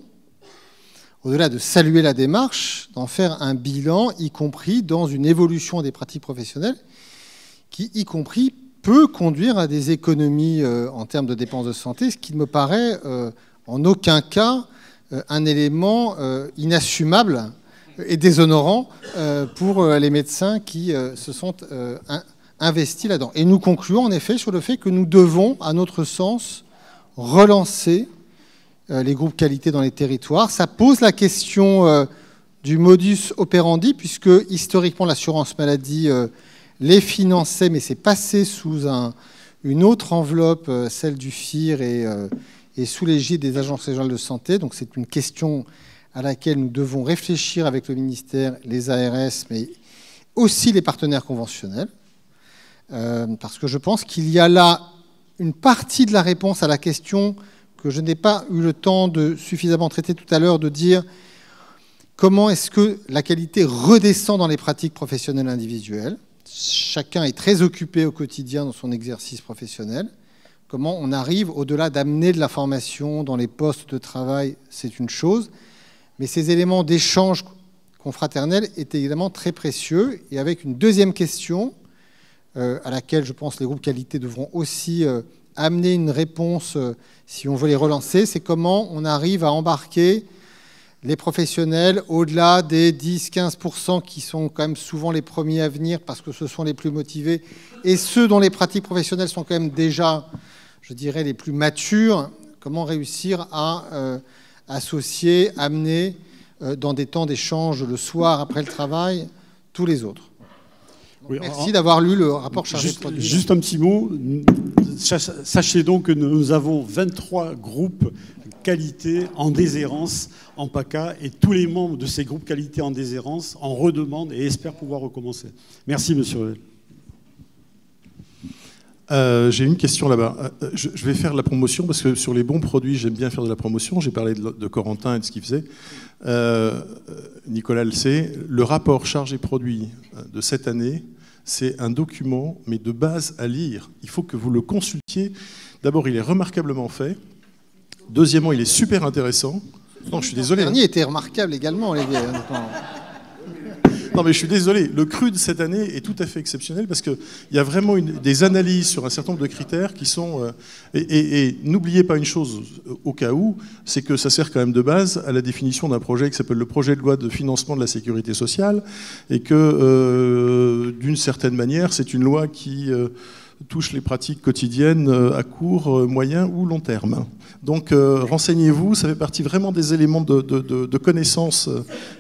au-delà de saluer la démarche, d'en faire un bilan, y compris dans une évolution des pratiques professionnelles, qui, y compris, peut conduire à des économies euh, en termes de dépenses de santé, ce qui ne me paraît euh, en aucun cas euh, un élément inassumable et déshonorant pour les médecins qui se sont investis là-dedans. Et nous concluons en effet sur le fait que nous devons, à notre sens, relancer les groupes qualité dans les territoires. Ça pose la question du modus operandi, puisque historiquement l'assurance maladie les finançait, mais c'est passé sous une autre enveloppe, euh, celle du FIR euh, et, sous l'égide des agences régionales de santé. Donc c'est une question à laquelle nous devons réfléchir avec le ministère, les ARS, mais aussi les partenaires conventionnels. Euh, parce que je pense qu'il y a là une partie de la réponse à la question que je n'ai pas eu le temps de suffisamment traiter tout à l'heure, de dire comment est-ce que la qualité redescend dans les pratiques professionnelles individuelles chacun est très occupé au quotidien dans son exercice professionnel. Comment on arrive, au-delà d'amener de la formation dans les postes de travail, c'est une chose. Mais ces éléments d'échange confraternel est évidemment très précieux. Et avec une deuxième question, euh, à laquelle je pense les groupes qualité devront aussi euh, amener une réponse euh, si on veut les relancer, c'est comment on arrive à embarquer les professionnels au-delà des 10-15% qui sont quand même souvent les premiers à venir parce que ce sont les plus motivés et ceux dont les pratiques professionnelles sont quand même déjà, je dirais, les plus matures. Comment réussir à associer, amener dans des temps d'échange le soir après le travail tous les autres Merci d'avoir lu le rapport chargé juste, Juste un petit mot. Sachez donc que nous avons 23 groupes qualité en déshérence en PACA et tous les membres de ces groupes qualité en déshérence en redemandent et espèrent pouvoir recommencer. Merci, monsieur euh, j'ai une question là-bas. Euh, je, vais faire la promotion parce que sur les bons produits, j'aime bien faire de la promotion. J'ai parlé de, Corentin et de ce qu'il faisait. Euh, Nicolas le sait. Le rapport chargé produit de cette année c'est un document, mais de base à lire. Il faut que vous le consultiez. D'abord, il est remarquablement fait. Deuxièmement, il est super intéressant. Non, je suis désolé. Le dernier était remarquable également, Olivier. Non, mais je suis désolé. Le cru de cette année est tout à fait exceptionnel parce qu'il y a vraiment des analyses sur un certain nombre de critères qui sont. Euh, et, n'oubliez pas une chose au cas où, c'est que ça sert quand même de base à la définition d'un projet qui s'appelle le projet de loi de financement de la sécurité sociale et que, euh, d'une certaine manière, c'est une loi qui. Euh, touche les pratiques quotidiennes à court, moyen ou long terme. Donc renseignez-vous, ça fait partie vraiment des éléments de, de connaissances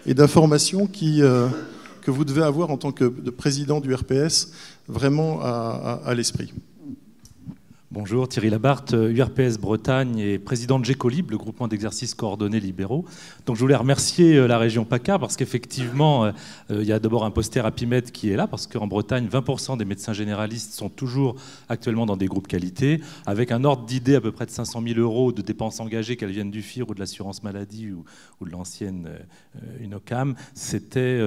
et d'informations que vous devez avoir en tant que président du RPS vraiment à, l'esprit. Bonjour, Thierry Labarthe, URPS Bretagne et président de GECOLIB, le groupement d'exercices coordonnés libéraux. Donc je voulais remercier euh, la région PACA parce qu'effectivement, euh, euh, il y a d'abord un poster à Pimet qui est là parce qu'en Bretagne, 20% des médecins généralistes sont toujours actuellement dans des groupes qualité, avec un ordre d'idée à peu près de 500 000 euros de dépenses engagées, qu'elles viennent du FIR ou de l'assurance maladie ou, ou de l'ancienne UNOCAM. C'était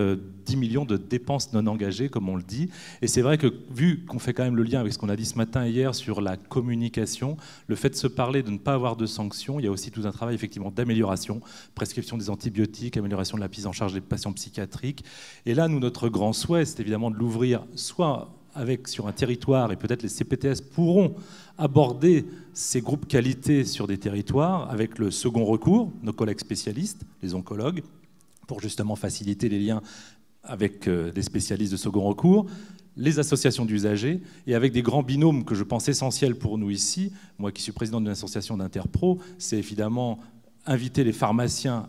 10 millions de dépenses non engagées, comme on le dit. Et c'est vrai que vu qu'on fait quand même le lien avec ce qu'on a dit ce matin et hier sur la communication, le fait de se parler, de ne pas avoir de sanctions, il y a aussi tout un travail effectivement d'amélioration, prescription des antibiotiques, amélioration de la prise en charge des patients psychiatriques. Et là, nous, notre grand souhait, c'est évidemment de l'ouvrir soit avec sur un territoire, et peut-être les CPTS pourront aborder ces groupes qualité sur des territoires avec le second recours, nos collègues spécialistes, les oncologues, pour justement faciliter les liens avec euh, des spécialistes de second recours, les associations d'usagers et avec des grands binômes que je pense essentiels pour nous ici. Moi qui suis président d'une association d'Interpro, c'est évidemment inviter les pharmaciens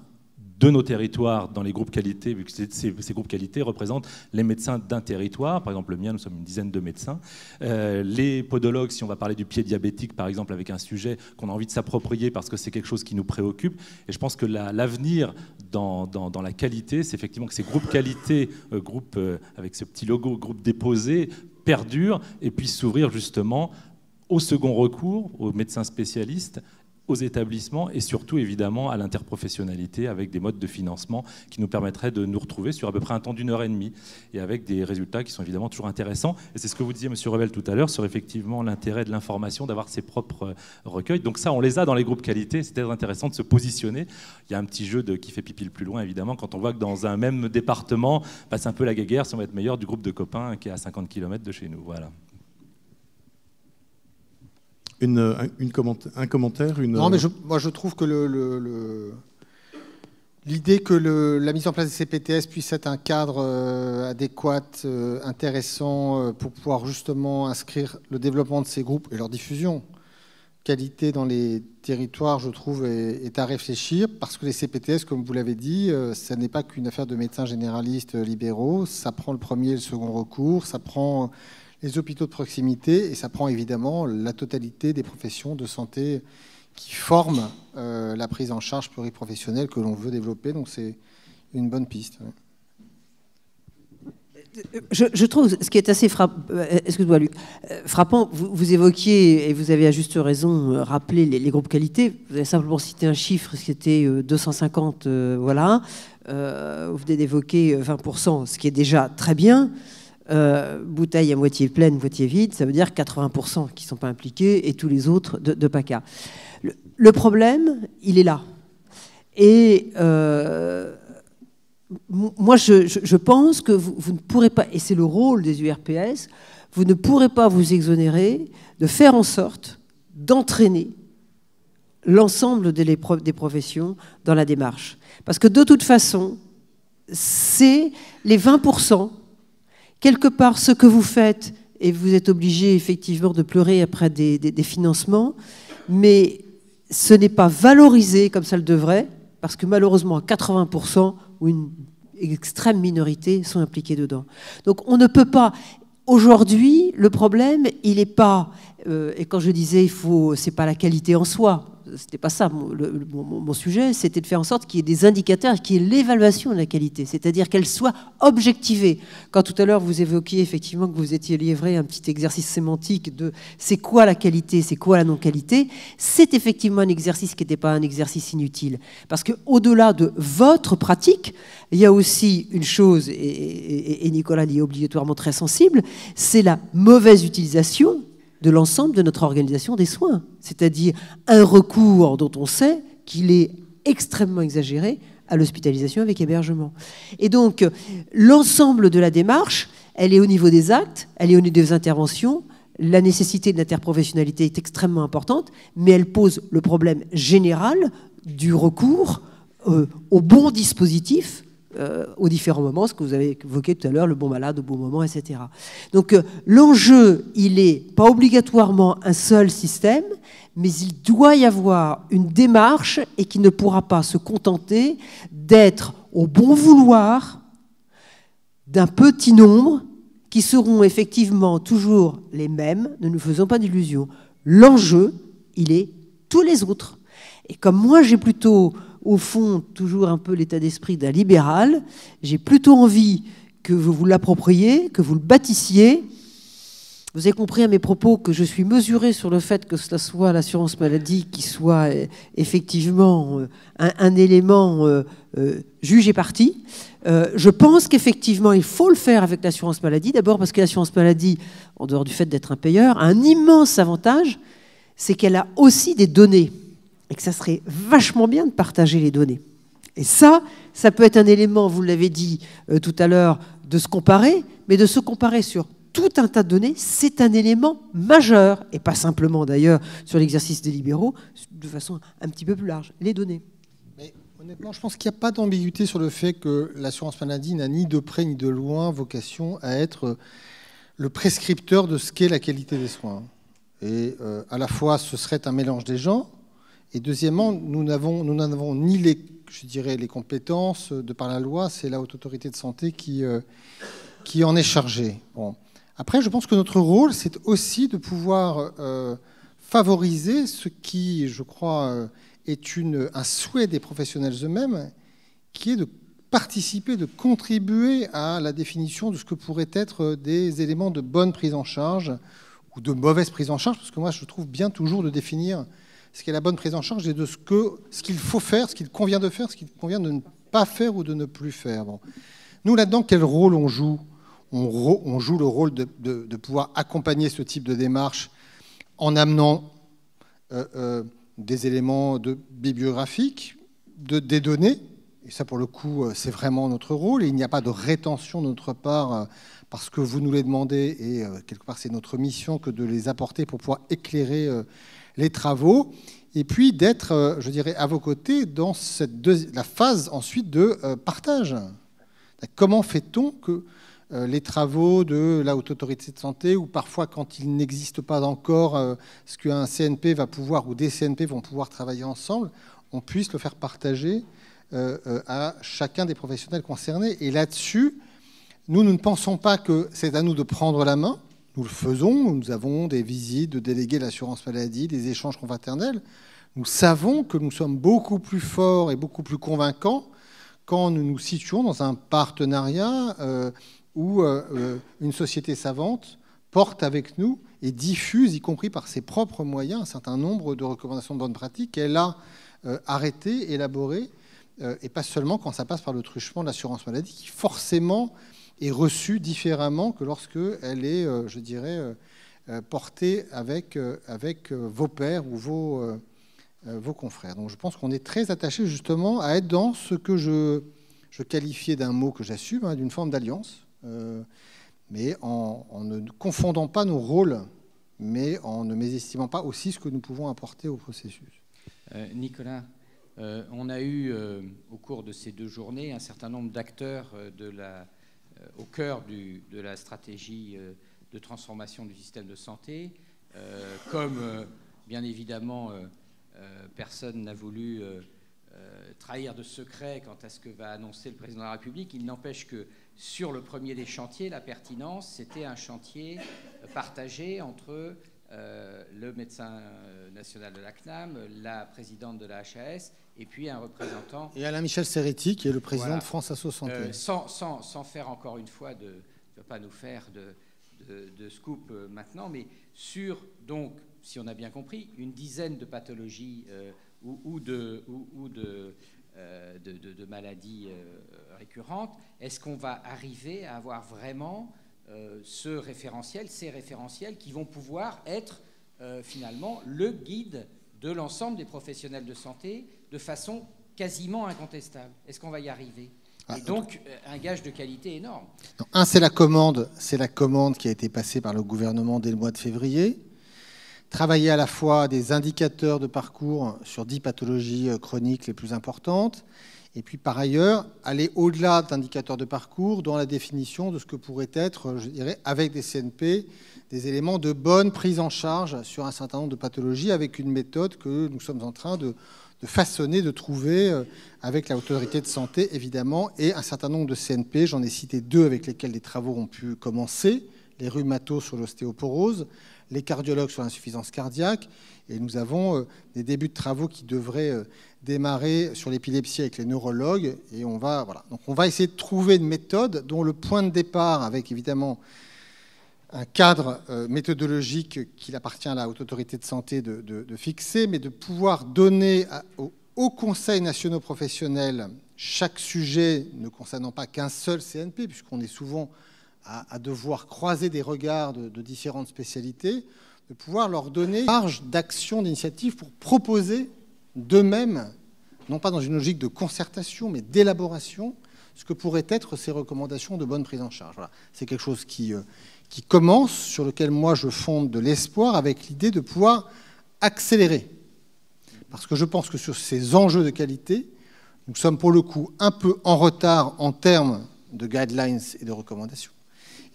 de nos territoires dans les groupes qualité, vu que ces, groupes qualité représentent les médecins d'un territoire. Par exemple, le mien, nous sommes une dizaine de médecins. Euh, les podologues, si on va parler du pied diabétique, par exemple, avec un sujet qu'on a envie de s'approprier parce que c'est quelque chose qui nous préoccupe. Et je pense que l'avenir dans, la qualité, c'est effectivement que ces groupes qualité, euh, groupes euh, avec ce petit logo, groupe déposé, perdurent et puissent s'ouvrir justement au second recours, aux médecins spécialistes aux établissements et surtout évidemment à l'interprofessionnalité avec des modes de financement qui nous permettraient de nous retrouver sur à peu près un temps d'une heure et demie et avec des résultats qui sont évidemment toujours intéressants. Et c'est ce que vous disiez, Monsieur Revel, tout à l'heure sur effectivement l'intérêt de l'information, d'avoir ses propres euh, recueils. Donc ça, on les a dans les groupes qualité. C'est intéressant de se positionner. Il y a un petit jeu de qui fait pipi le plus loin, évidemment, quand on voit que dans un même département, bah, c'est un peu la guéguerre si on va être meilleur du groupe de copains qui est à 50 km de chez nous. Voilà un commentaire. Non, mais moi je trouve que le, l'idée que la mise en place des CPTS puisse être un cadre euh, adéquat, euh, intéressant, euh, pour pouvoir justement inscrire le développement de ces groupes et leur diffusion, qualité dans les territoires, je trouve, est, à réfléchir, parce que les CPTS, comme vous l'avez dit, ce n'est pas qu'une affaire de médecins généralistes libéraux, ça prend le premier et le second recours, ça prend les hôpitaux de proximité, et ça prend évidemment la totalité des professions de santé qui forment euh, la prise en charge pluriprofessionnelle que l'on veut développer. Donc c'est une bonne piste. Je, trouve ce qui est assez euh, Luc, euh, frappant, vous, évoquiez, et vous avez à juste raison rappelé les, groupes qualité, vous avez simplement cité un chiffre, c'était 250, voilà, vous venez d'évoquer 20%, ce qui est déjà très bien, euh, bouteille à moitié pleine, moitié vide, ça veut dire 80% qui ne sont pas impliqués et tous les autres de, PACA. Le, problème, il est là. Et euh, moi, je, pense que vous, vous, ne pourrez pas, et c'est le rôle des URPS, vous ne pourrez pas vous exonérer de faire en sorte d'entraîner l'ensemble des professions dans la démarche. Parce que de toute façon, c'est les 20%, quelque part ce que vous faites, et vous êtes obligé effectivement de pleurer après des, financements, mais ce n'est pas valorisé comme ça le devrait, parce que malheureusement 80% ou une extrême minorité sont impliqués dedans. Donc on ne peut pas. Aujourd'hui, le problème, il n'est pas. Euh, et quand je disais, il faut, c'est pas la qualité en soi c'était pas ça mon, sujet, c'était de faire en sorte qu'il y ait des indicateurs, qu'il y ait l'évaluation de la qualité, c'est-à-dire qu'elle soit objectivée. Quand tout à l'heure vous évoquiez effectivement que vous étiez livré un petit exercice sémantique de c'est quoi la qualité, c'est quoi la non-qualité, c'est effectivement un exercice qui n'était pas un exercice inutile. Parce qu'au-delà de votre pratique, il y a aussi une chose, et, Nicolas y obligatoirement très sensible, c'est la mauvaise utilisation de l'ensemble de notre organisation des soins. C'est-à-dire un recours dont on sait qu'il est extrêmement exagéré à l'hospitalisation avec hébergement. Et donc, l'ensemble de la démarche, elle est au niveau des actes, elle est au niveau des interventions. La nécessité de l'interprofessionnalité est extrêmement importante, mais elle pose le problème général du recours euh, au bon dispositif euh, aux différents moments, ce que vous avez évoqué tout à l'heure, le bon malade au bon moment, etc. Donc euh, l'enjeu, il n'est pas obligatoirement un seul système, mais il doit y avoir une démarche et qui ne pourra pas se contenter d'être au bon vouloir d'un petit nombre qui seront effectivement toujours les mêmes, ne nous faisons pas d'illusions. L'enjeu, il est tous les autres. Et comme moi, j'ai plutôt au fond, toujours un peu l'état d'esprit d'un libéral. J'ai plutôt envie que vous vous l'appropriez, que vous le bâtissiez. Vous avez compris à mes propos que je suis mesuré sur le fait que ce soit l'assurance maladie qui soit euh, effectivement euh, un, élément euh, juge et parti. je pense qu'effectivement, il faut le faire avec l'assurance maladie. D'abord parce que l'assurance maladie, en dehors du fait d'être un payeur, a un immense avantage, c'est qu'elle a aussi des données et que ça serait vachement bien de partager les données. Et ça, ça peut être un élément, vous l'avez dit euh, tout à l'heure, de se comparer, mais de se comparer sur tout un tas de données, c'est un élément majeur, et pas simplement d'ailleurs sur l'exercice des libéraux, de façon un petit peu plus large, les données. Mais honnêtement, je pense qu'il n'y a pas d'ambiguïté sur le fait que l'assurance maladie n'a ni de près ni de loin vocation à être le prescripteur de ce qu'est la qualité des soins. Et euh, à la fois, ce serait un mélange des gens, et deuxièmement, nous n'avons, ni les, je dirais, les compétences de par la loi, c'est la haute autorité de santé qui, euh, qui en est chargée. Bon. Après, je pense que notre rôle, c'est aussi de pouvoir euh, favoriser ce qui, je crois, euh, est une, un souhait des professionnels eux-mêmes, qui est de participer, de contribuer à la définition de ce que pourraient être des éléments de bonne prise en charge ou de mauvaise prise en charge, parce que moi, je trouve bien toujours de définir ce qui est la bonne prise en charge et de ce qu'il faut faire, ce qu'il convient de faire, ce qu'il convient de ne pas faire ou de ne plus faire. Nous, là-dedans, quel rôle on joue? On, joue le rôle de, pouvoir accompagner ce type de démarche en amenant euh, euh, des éléments bibliographiques, de, des données, et ça, pour le coup, euh, c'est vraiment notre rôle. Et il n'y a pas de rétention de notre part parce que vous nous les demandez, et quelque part, c'est notre mission que de les apporter pour pouvoir éclairer les travaux, et puis d'être, euh, je dirais, à vos côtés dans cette la phase ensuite de euh, partage. Comment fait-on que euh, les travaux de la haute autorité de santé, ou parfois quand il n'existe pas encore ce qu'un CNP va pouvoir, ou des CNP vont pouvoir travailler ensemble, on puisse le faire partager à chacun des professionnels concernés. Et là-dessus, nous, nous ne pensons pas que c'est à nous de prendre la main, nous le faisons, nous avons des visites de délégués de l'assurance maladie, des échanges confraternels. Nous savons que nous sommes beaucoup plus forts et beaucoup plus convaincants quand nous nous situons dans un partenariat euh, où euh, euh, une société savante porte avec nous et diffuse, y compris par ses propres moyens, un certain nombre de recommandations de bonnes pratiques qu'elle a arrêtées, élaborées, et pas seulement quand ça passe par le truchement de l'assurance maladie, qui forcément est reçue différemment que lorsque elle est, euh, je dirais, euh, euh, portée avec, avec vos pères ou vos, vos confrères. Donc je pense qu'on est très attaché justement à être dans ce que je, je qualifiais d'un mot que j'assume, hein, d'une forme d'alliance, mais en, ne confondant pas nos rôles, mais en ne mésestimant pas aussi ce que nous pouvons apporter au processus. Nicolas, on a eu au cours de ces deux journées un certain nombre d'acteurs au cœur de la stratégie de transformation du système de santé, comme bien évidemment personne n'a voulu euh, trahir de secret quant à ce que va annoncer le président de la République. Il n'empêche que sur le premier des chantiers, la pertinence, c'était un chantier partagé entre euh, le médecin euh, national de la CNAM, la présidente de la HAS et puis un représentant. Et Alain Michel Serretti, qui est le président de France Asso Santé. sans, sans, sans, faire encore une fois de. ne pas nous faire de, de, scoop maintenant, mais sur, donc, si on a bien compris, une dizaine de pathologies ou, de, ou, euh, de, de, maladies euh, récurrentes, est-ce qu'on va arriver à avoir vraiment euh, ce référentiel, ces référentiels qui vont pouvoir être finalement le guide de l'ensemble des professionnels de santé de façon quasiment incontestable. Est-ce qu'on va y arriver? Ah, et donc, un gage de qualité énorme. un, c'est la commande, c'est la commande qui a été passée par le gouvernement dès le mois de février. Travailler à la fois des indicateurs de parcours sur 10 pathologies euh, chroniques les plus importantes, et puis par ailleurs aller au-delà d'indicateurs de parcours dans la définition de ce que pourrait être, je dirais, avec des CNP, des éléments de bonne prise en charge sur un certain nombre de pathologies avec une méthode que nous sommes en train de, façonner, de trouver euh, avec la autorité de santé évidemment, et un certain nombre de CNP, j'en ai cité deux avec lesquels les travaux ont pu commencer, les rhumatos sur l'ostéoporose, les cardiologues sur l'insuffisance cardiaque. Et nous avons euh, des débuts de travaux qui devraient euh, démarrer sur l'épilepsie avec les neurologues. Et on va, voilà. Essayer de trouver une méthode dont le point de départ, avec évidemment un cadre euh, méthodologique qu'il appartient à la haute autorité de santé de, fixer, mais de pouvoir donner aux, aux conseils nationaux professionnels chaque sujet ne concernant pas qu'un seul CNP, puisqu'on est souvent à, devoir croiser des regards de, différentes spécialités, de pouvoir leur donner une marge d'action, d'initiative pour proposer d'eux-mêmes, non pas dans une logique de concertation, mais d'élaboration, ce que pourraient être ces recommandations de bonne prise en charge. C'est quelque chose euh, qui commence, sur lequel moi je fonde de l'espoir, avec l'idée de pouvoir accélérer. Parce que je pense que sur ces enjeux de qualité, nous sommes pour le coup un peu en retard en termes de guidelines et de recommandations.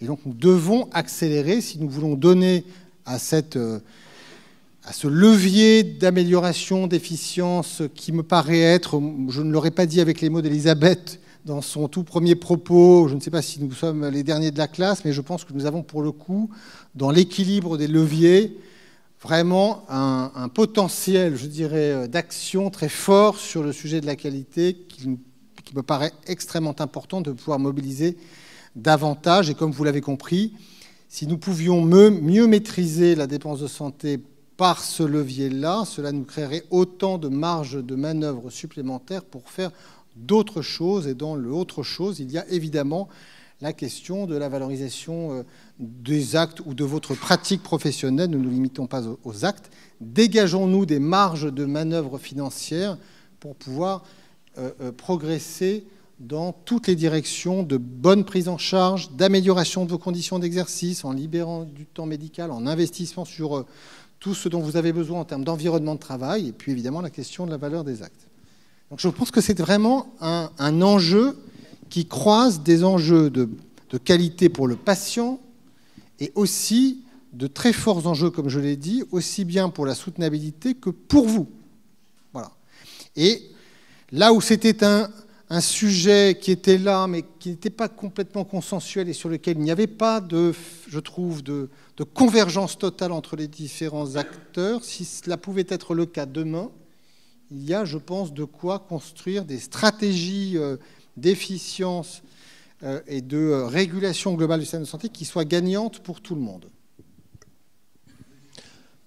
Et donc nous devons accélérer si nous voulons donner euh, à ce levier d'amélioration, d'efficience qui me paraît être, je ne l'aurais pas dit avec les mots d'Elisabeth dans son tout premier propos, je ne sais pas si nous sommes les derniers de la classe, mais je pense que nous avons pour le coup, dans l'équilibre des leviers, vraiment un, potentiel, je dirais, d'action très fort sur le sujet de la qualité qui me paraît extrêmement important de pouvoir mobiliser davantage. Et comme vous l'avez compris, si nous pouvions mieux maîtriser la dépense de santé par ce levier-là, cela nous créerait autant de marge de manœuvre supplémentaires pour faire d'autres choses. Et dans le autre chose, il y a évidemment la question de la valorisation euh, des actes ou de votre pratique professionnelle. Ne nous limitons pas aux actes. Dégageons-nous des marges de manœuvre financières pour pouvoir euh, euh, progresser dans toutes les directions de bonne prise en charge, d'amélioration de vos conditions d'exercice, en libérant du temps médical, en investissement sur euh, tout ce dont vous avez besoin en termes d'environnement de travail, et puis évidemment la question de la valeur des actes. Donc je pense que c'est vraiment un, enjeu qui croise des enjeux de, de, qualité pour le patient et aussi de très forts enjeux, comme je l'ai dit, aussi bien pour la soutenabilité que pour vous. Voilà. Et là où c'était un, un sujet qui était là, mais qui n'était pas complètement consensuel et sur lequel il n'y avait pas, de, je trouve, de, convergence totale entre les différents acteurs. Si cela pouvait être le cas demain, il y a, je pense, de quoi construire des stratégies euh, d'efficience euh, et de euh, régulation globale du système de santé qui soient gagnantes pour tout le monde.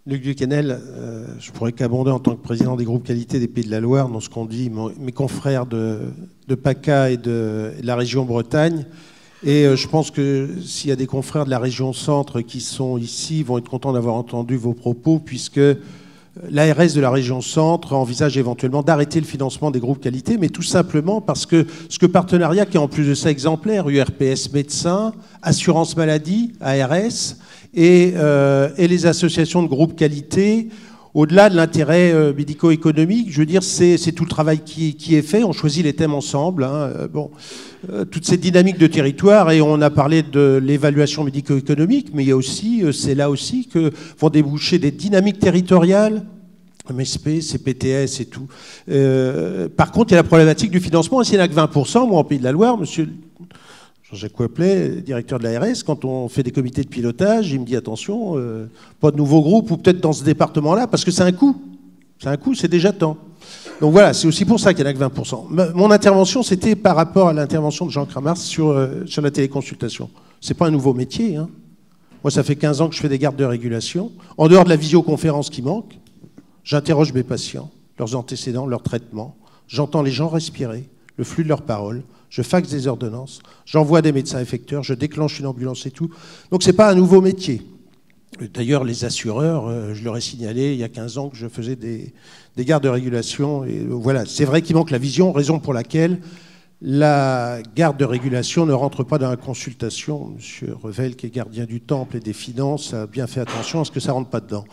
Luc Ducanel, euh, je pourrais qu'abonder en tant que président des groupes qualité des Pays de la Loire dans ce qu'ont dit mes confrères de, PACA et de, la région Bretagne. Et euh, je pense que s'il y a des confrères de la région centre qui sont ici, ils vont être contents d'avoir entendu vos propos, puisque l'ARS de la région centre envisage éventuellement d'arrêter le financement des groupes qualité, mais tout simplement parce que ce que partenariat qui est en plus de ça exemplaire, URPS médecins, assurance maladie, ARS, et, euh, et les associations de groupes qualité, au-delà de l'intérêt euh, médico-économique, je veux dire, c'est tout le travail qui, est fait. On choisit les thèmes ensemble. Hein. Euh, bon, euh, toutes ces dynamiques de territoire, et on a parlé de l'évaluation médico-économique, mais il y a aussi, c'est là aussi que vont déboucher des dynamiques territoriales. MSP, CPTS et tout. Par contre, il y a la problématique du financement. Et en a que 20%, moi, en Pays de la Loire, monsieur Jean-Jacques Coiplet, directeur de l'ARS, quand on fait des comités de pilotage, il me dit attention, euh, pas de nouveaux groupes, ou peut-être dans ce département-là, parce que c'est un coût. C'est un coût, c'est déjà temps. Donc voilà, c'est aussi pour ça qu'il n'y en a que 20%. Mon intervention, c'était par rapport à l'intervention de Jean Kramars sur, euh, sur la téléconsultation. Ce n'est pas un nouveau métier. Hein. Moi, ça fait 15 ans que je fais des gardes de régulation. En dehors de la visioconférence qui manque, j'interroge mes patients, leurs antécédents, leurs traitements. J'entends les gens respirer, le flux de leurs paroles je faxe des ordonnances, j'envoie des médecins effecteurs, je déclenche une ambulance et tout. Donc ce n'est pas un nouveau métier. D'ailleurs, les assureurs, euh, je leur ai signalé il y a 15 ans que je faisais des, gardes de régulation. Euh, voilà, c'est vrai qu'il manque la vision, raison pour laquelle la garde de régulation ne rentre pas dans la consultation. Monsieur Revel, qui est gardien du temple et des finances, a bien fait attention à ce que ça ne rentre pas dedans.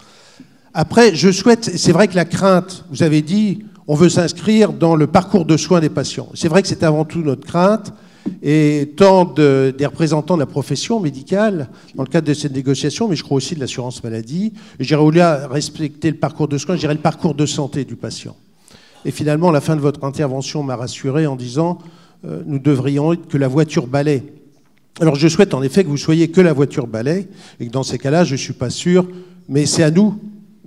Après, je souhaite, c'est vrai que la crainte, vous avez dit, on veut s'inscrire dans le parcours de soins des patients. C'est vrai que c'est avant tout notre crainte. Et tant des représentants de la profession médicale, dans le cadre de cette négociation, mais je crois aussi de l'assurance maladie, j'irais au-delà respecter le parcours de soins, j'irais le parcours de santé du patient. Et finalement, la fin de votre intervention m'a rassuré en disant euh, nous devrions être que la voiture balai. Alors je souhaite en effet que vous soyez que la voiture balai, et que dans ces cas-là, je ne suis pas sûr, mais c'est à nous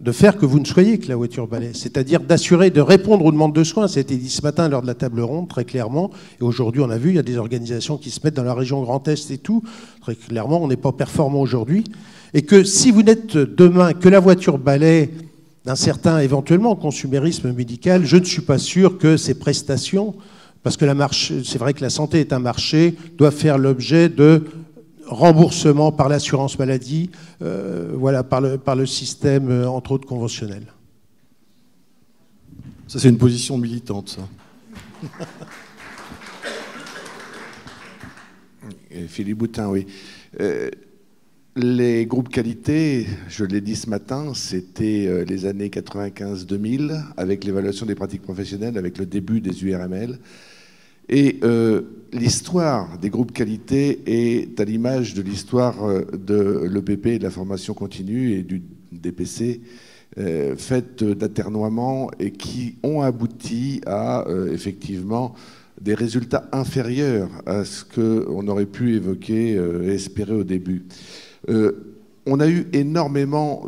de faire que vous ne soyez que la voiture balai, c'est-à-dire d'assurer, de répondre aux demandes de soins. Ça a été dit ce matin lors de la table ronde, très clairement. Et aujourd'hui, on a vu, il y a des organisations qui se mettent dans la région Grand Est et tout. Très clairement, on n'est pas performant aujourd'hui. Et que si vous n'êtes demain que la voiture balai d'un certain, éventuellement, consumérisme médical, je ne suis pas sûr que ces prestations, parce que la marche, c'est vrai que la santé est un marché, doivent faire l'objet de remboursement par l'assurance maladie, euh, voilà, par le, par le système, euh, entre autres, conventionnel. Ça, c'est une position militante, ça. Philippe Boutin, oui. Euh, les groupes qualité, je l'ai dit ce matin, c'était les années 95-2000, avec l'évaluation des pratiques professionnelles, avec le début des URML. Et euh, l'histoire des groupes qualité est à l'image de l'histoire euh, de l'EPP, de la formation continue et du DPC, euh, faite d'aternoiements et qui ont abouti à effectivement des résultats inférieurs à ce qu'on aurait pu évoquer et espérer au début. on a eu énormément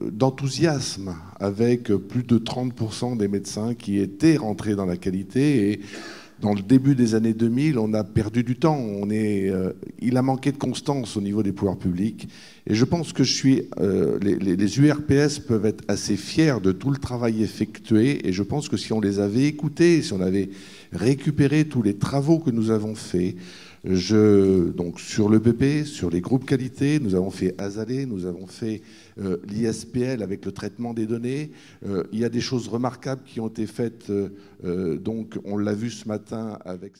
d'enthousiasme avec plus de 30% des médecins qui étaient rentrés dans la qualité et dans le début des années 2000, on a perdu du temps. On est, euh, il a manqué de constance au niveau des pouvoirs publics. Et je pense que je suis, euh, les, les, URPS peuvent être assez fiers de tout le travail effectué. Et je pense que si on les avait écoutés, si on avait récupéré tous les travaux que nous avons faits, je, donc sur le BP, sur les groupes qualité, nous avons fait Azalé, nous avons fait euh, l'ISPL avec le traitement des données. Euh, il y a des choses remarquables qui ont été faites, euh, donc on l'a vu ce matin avec...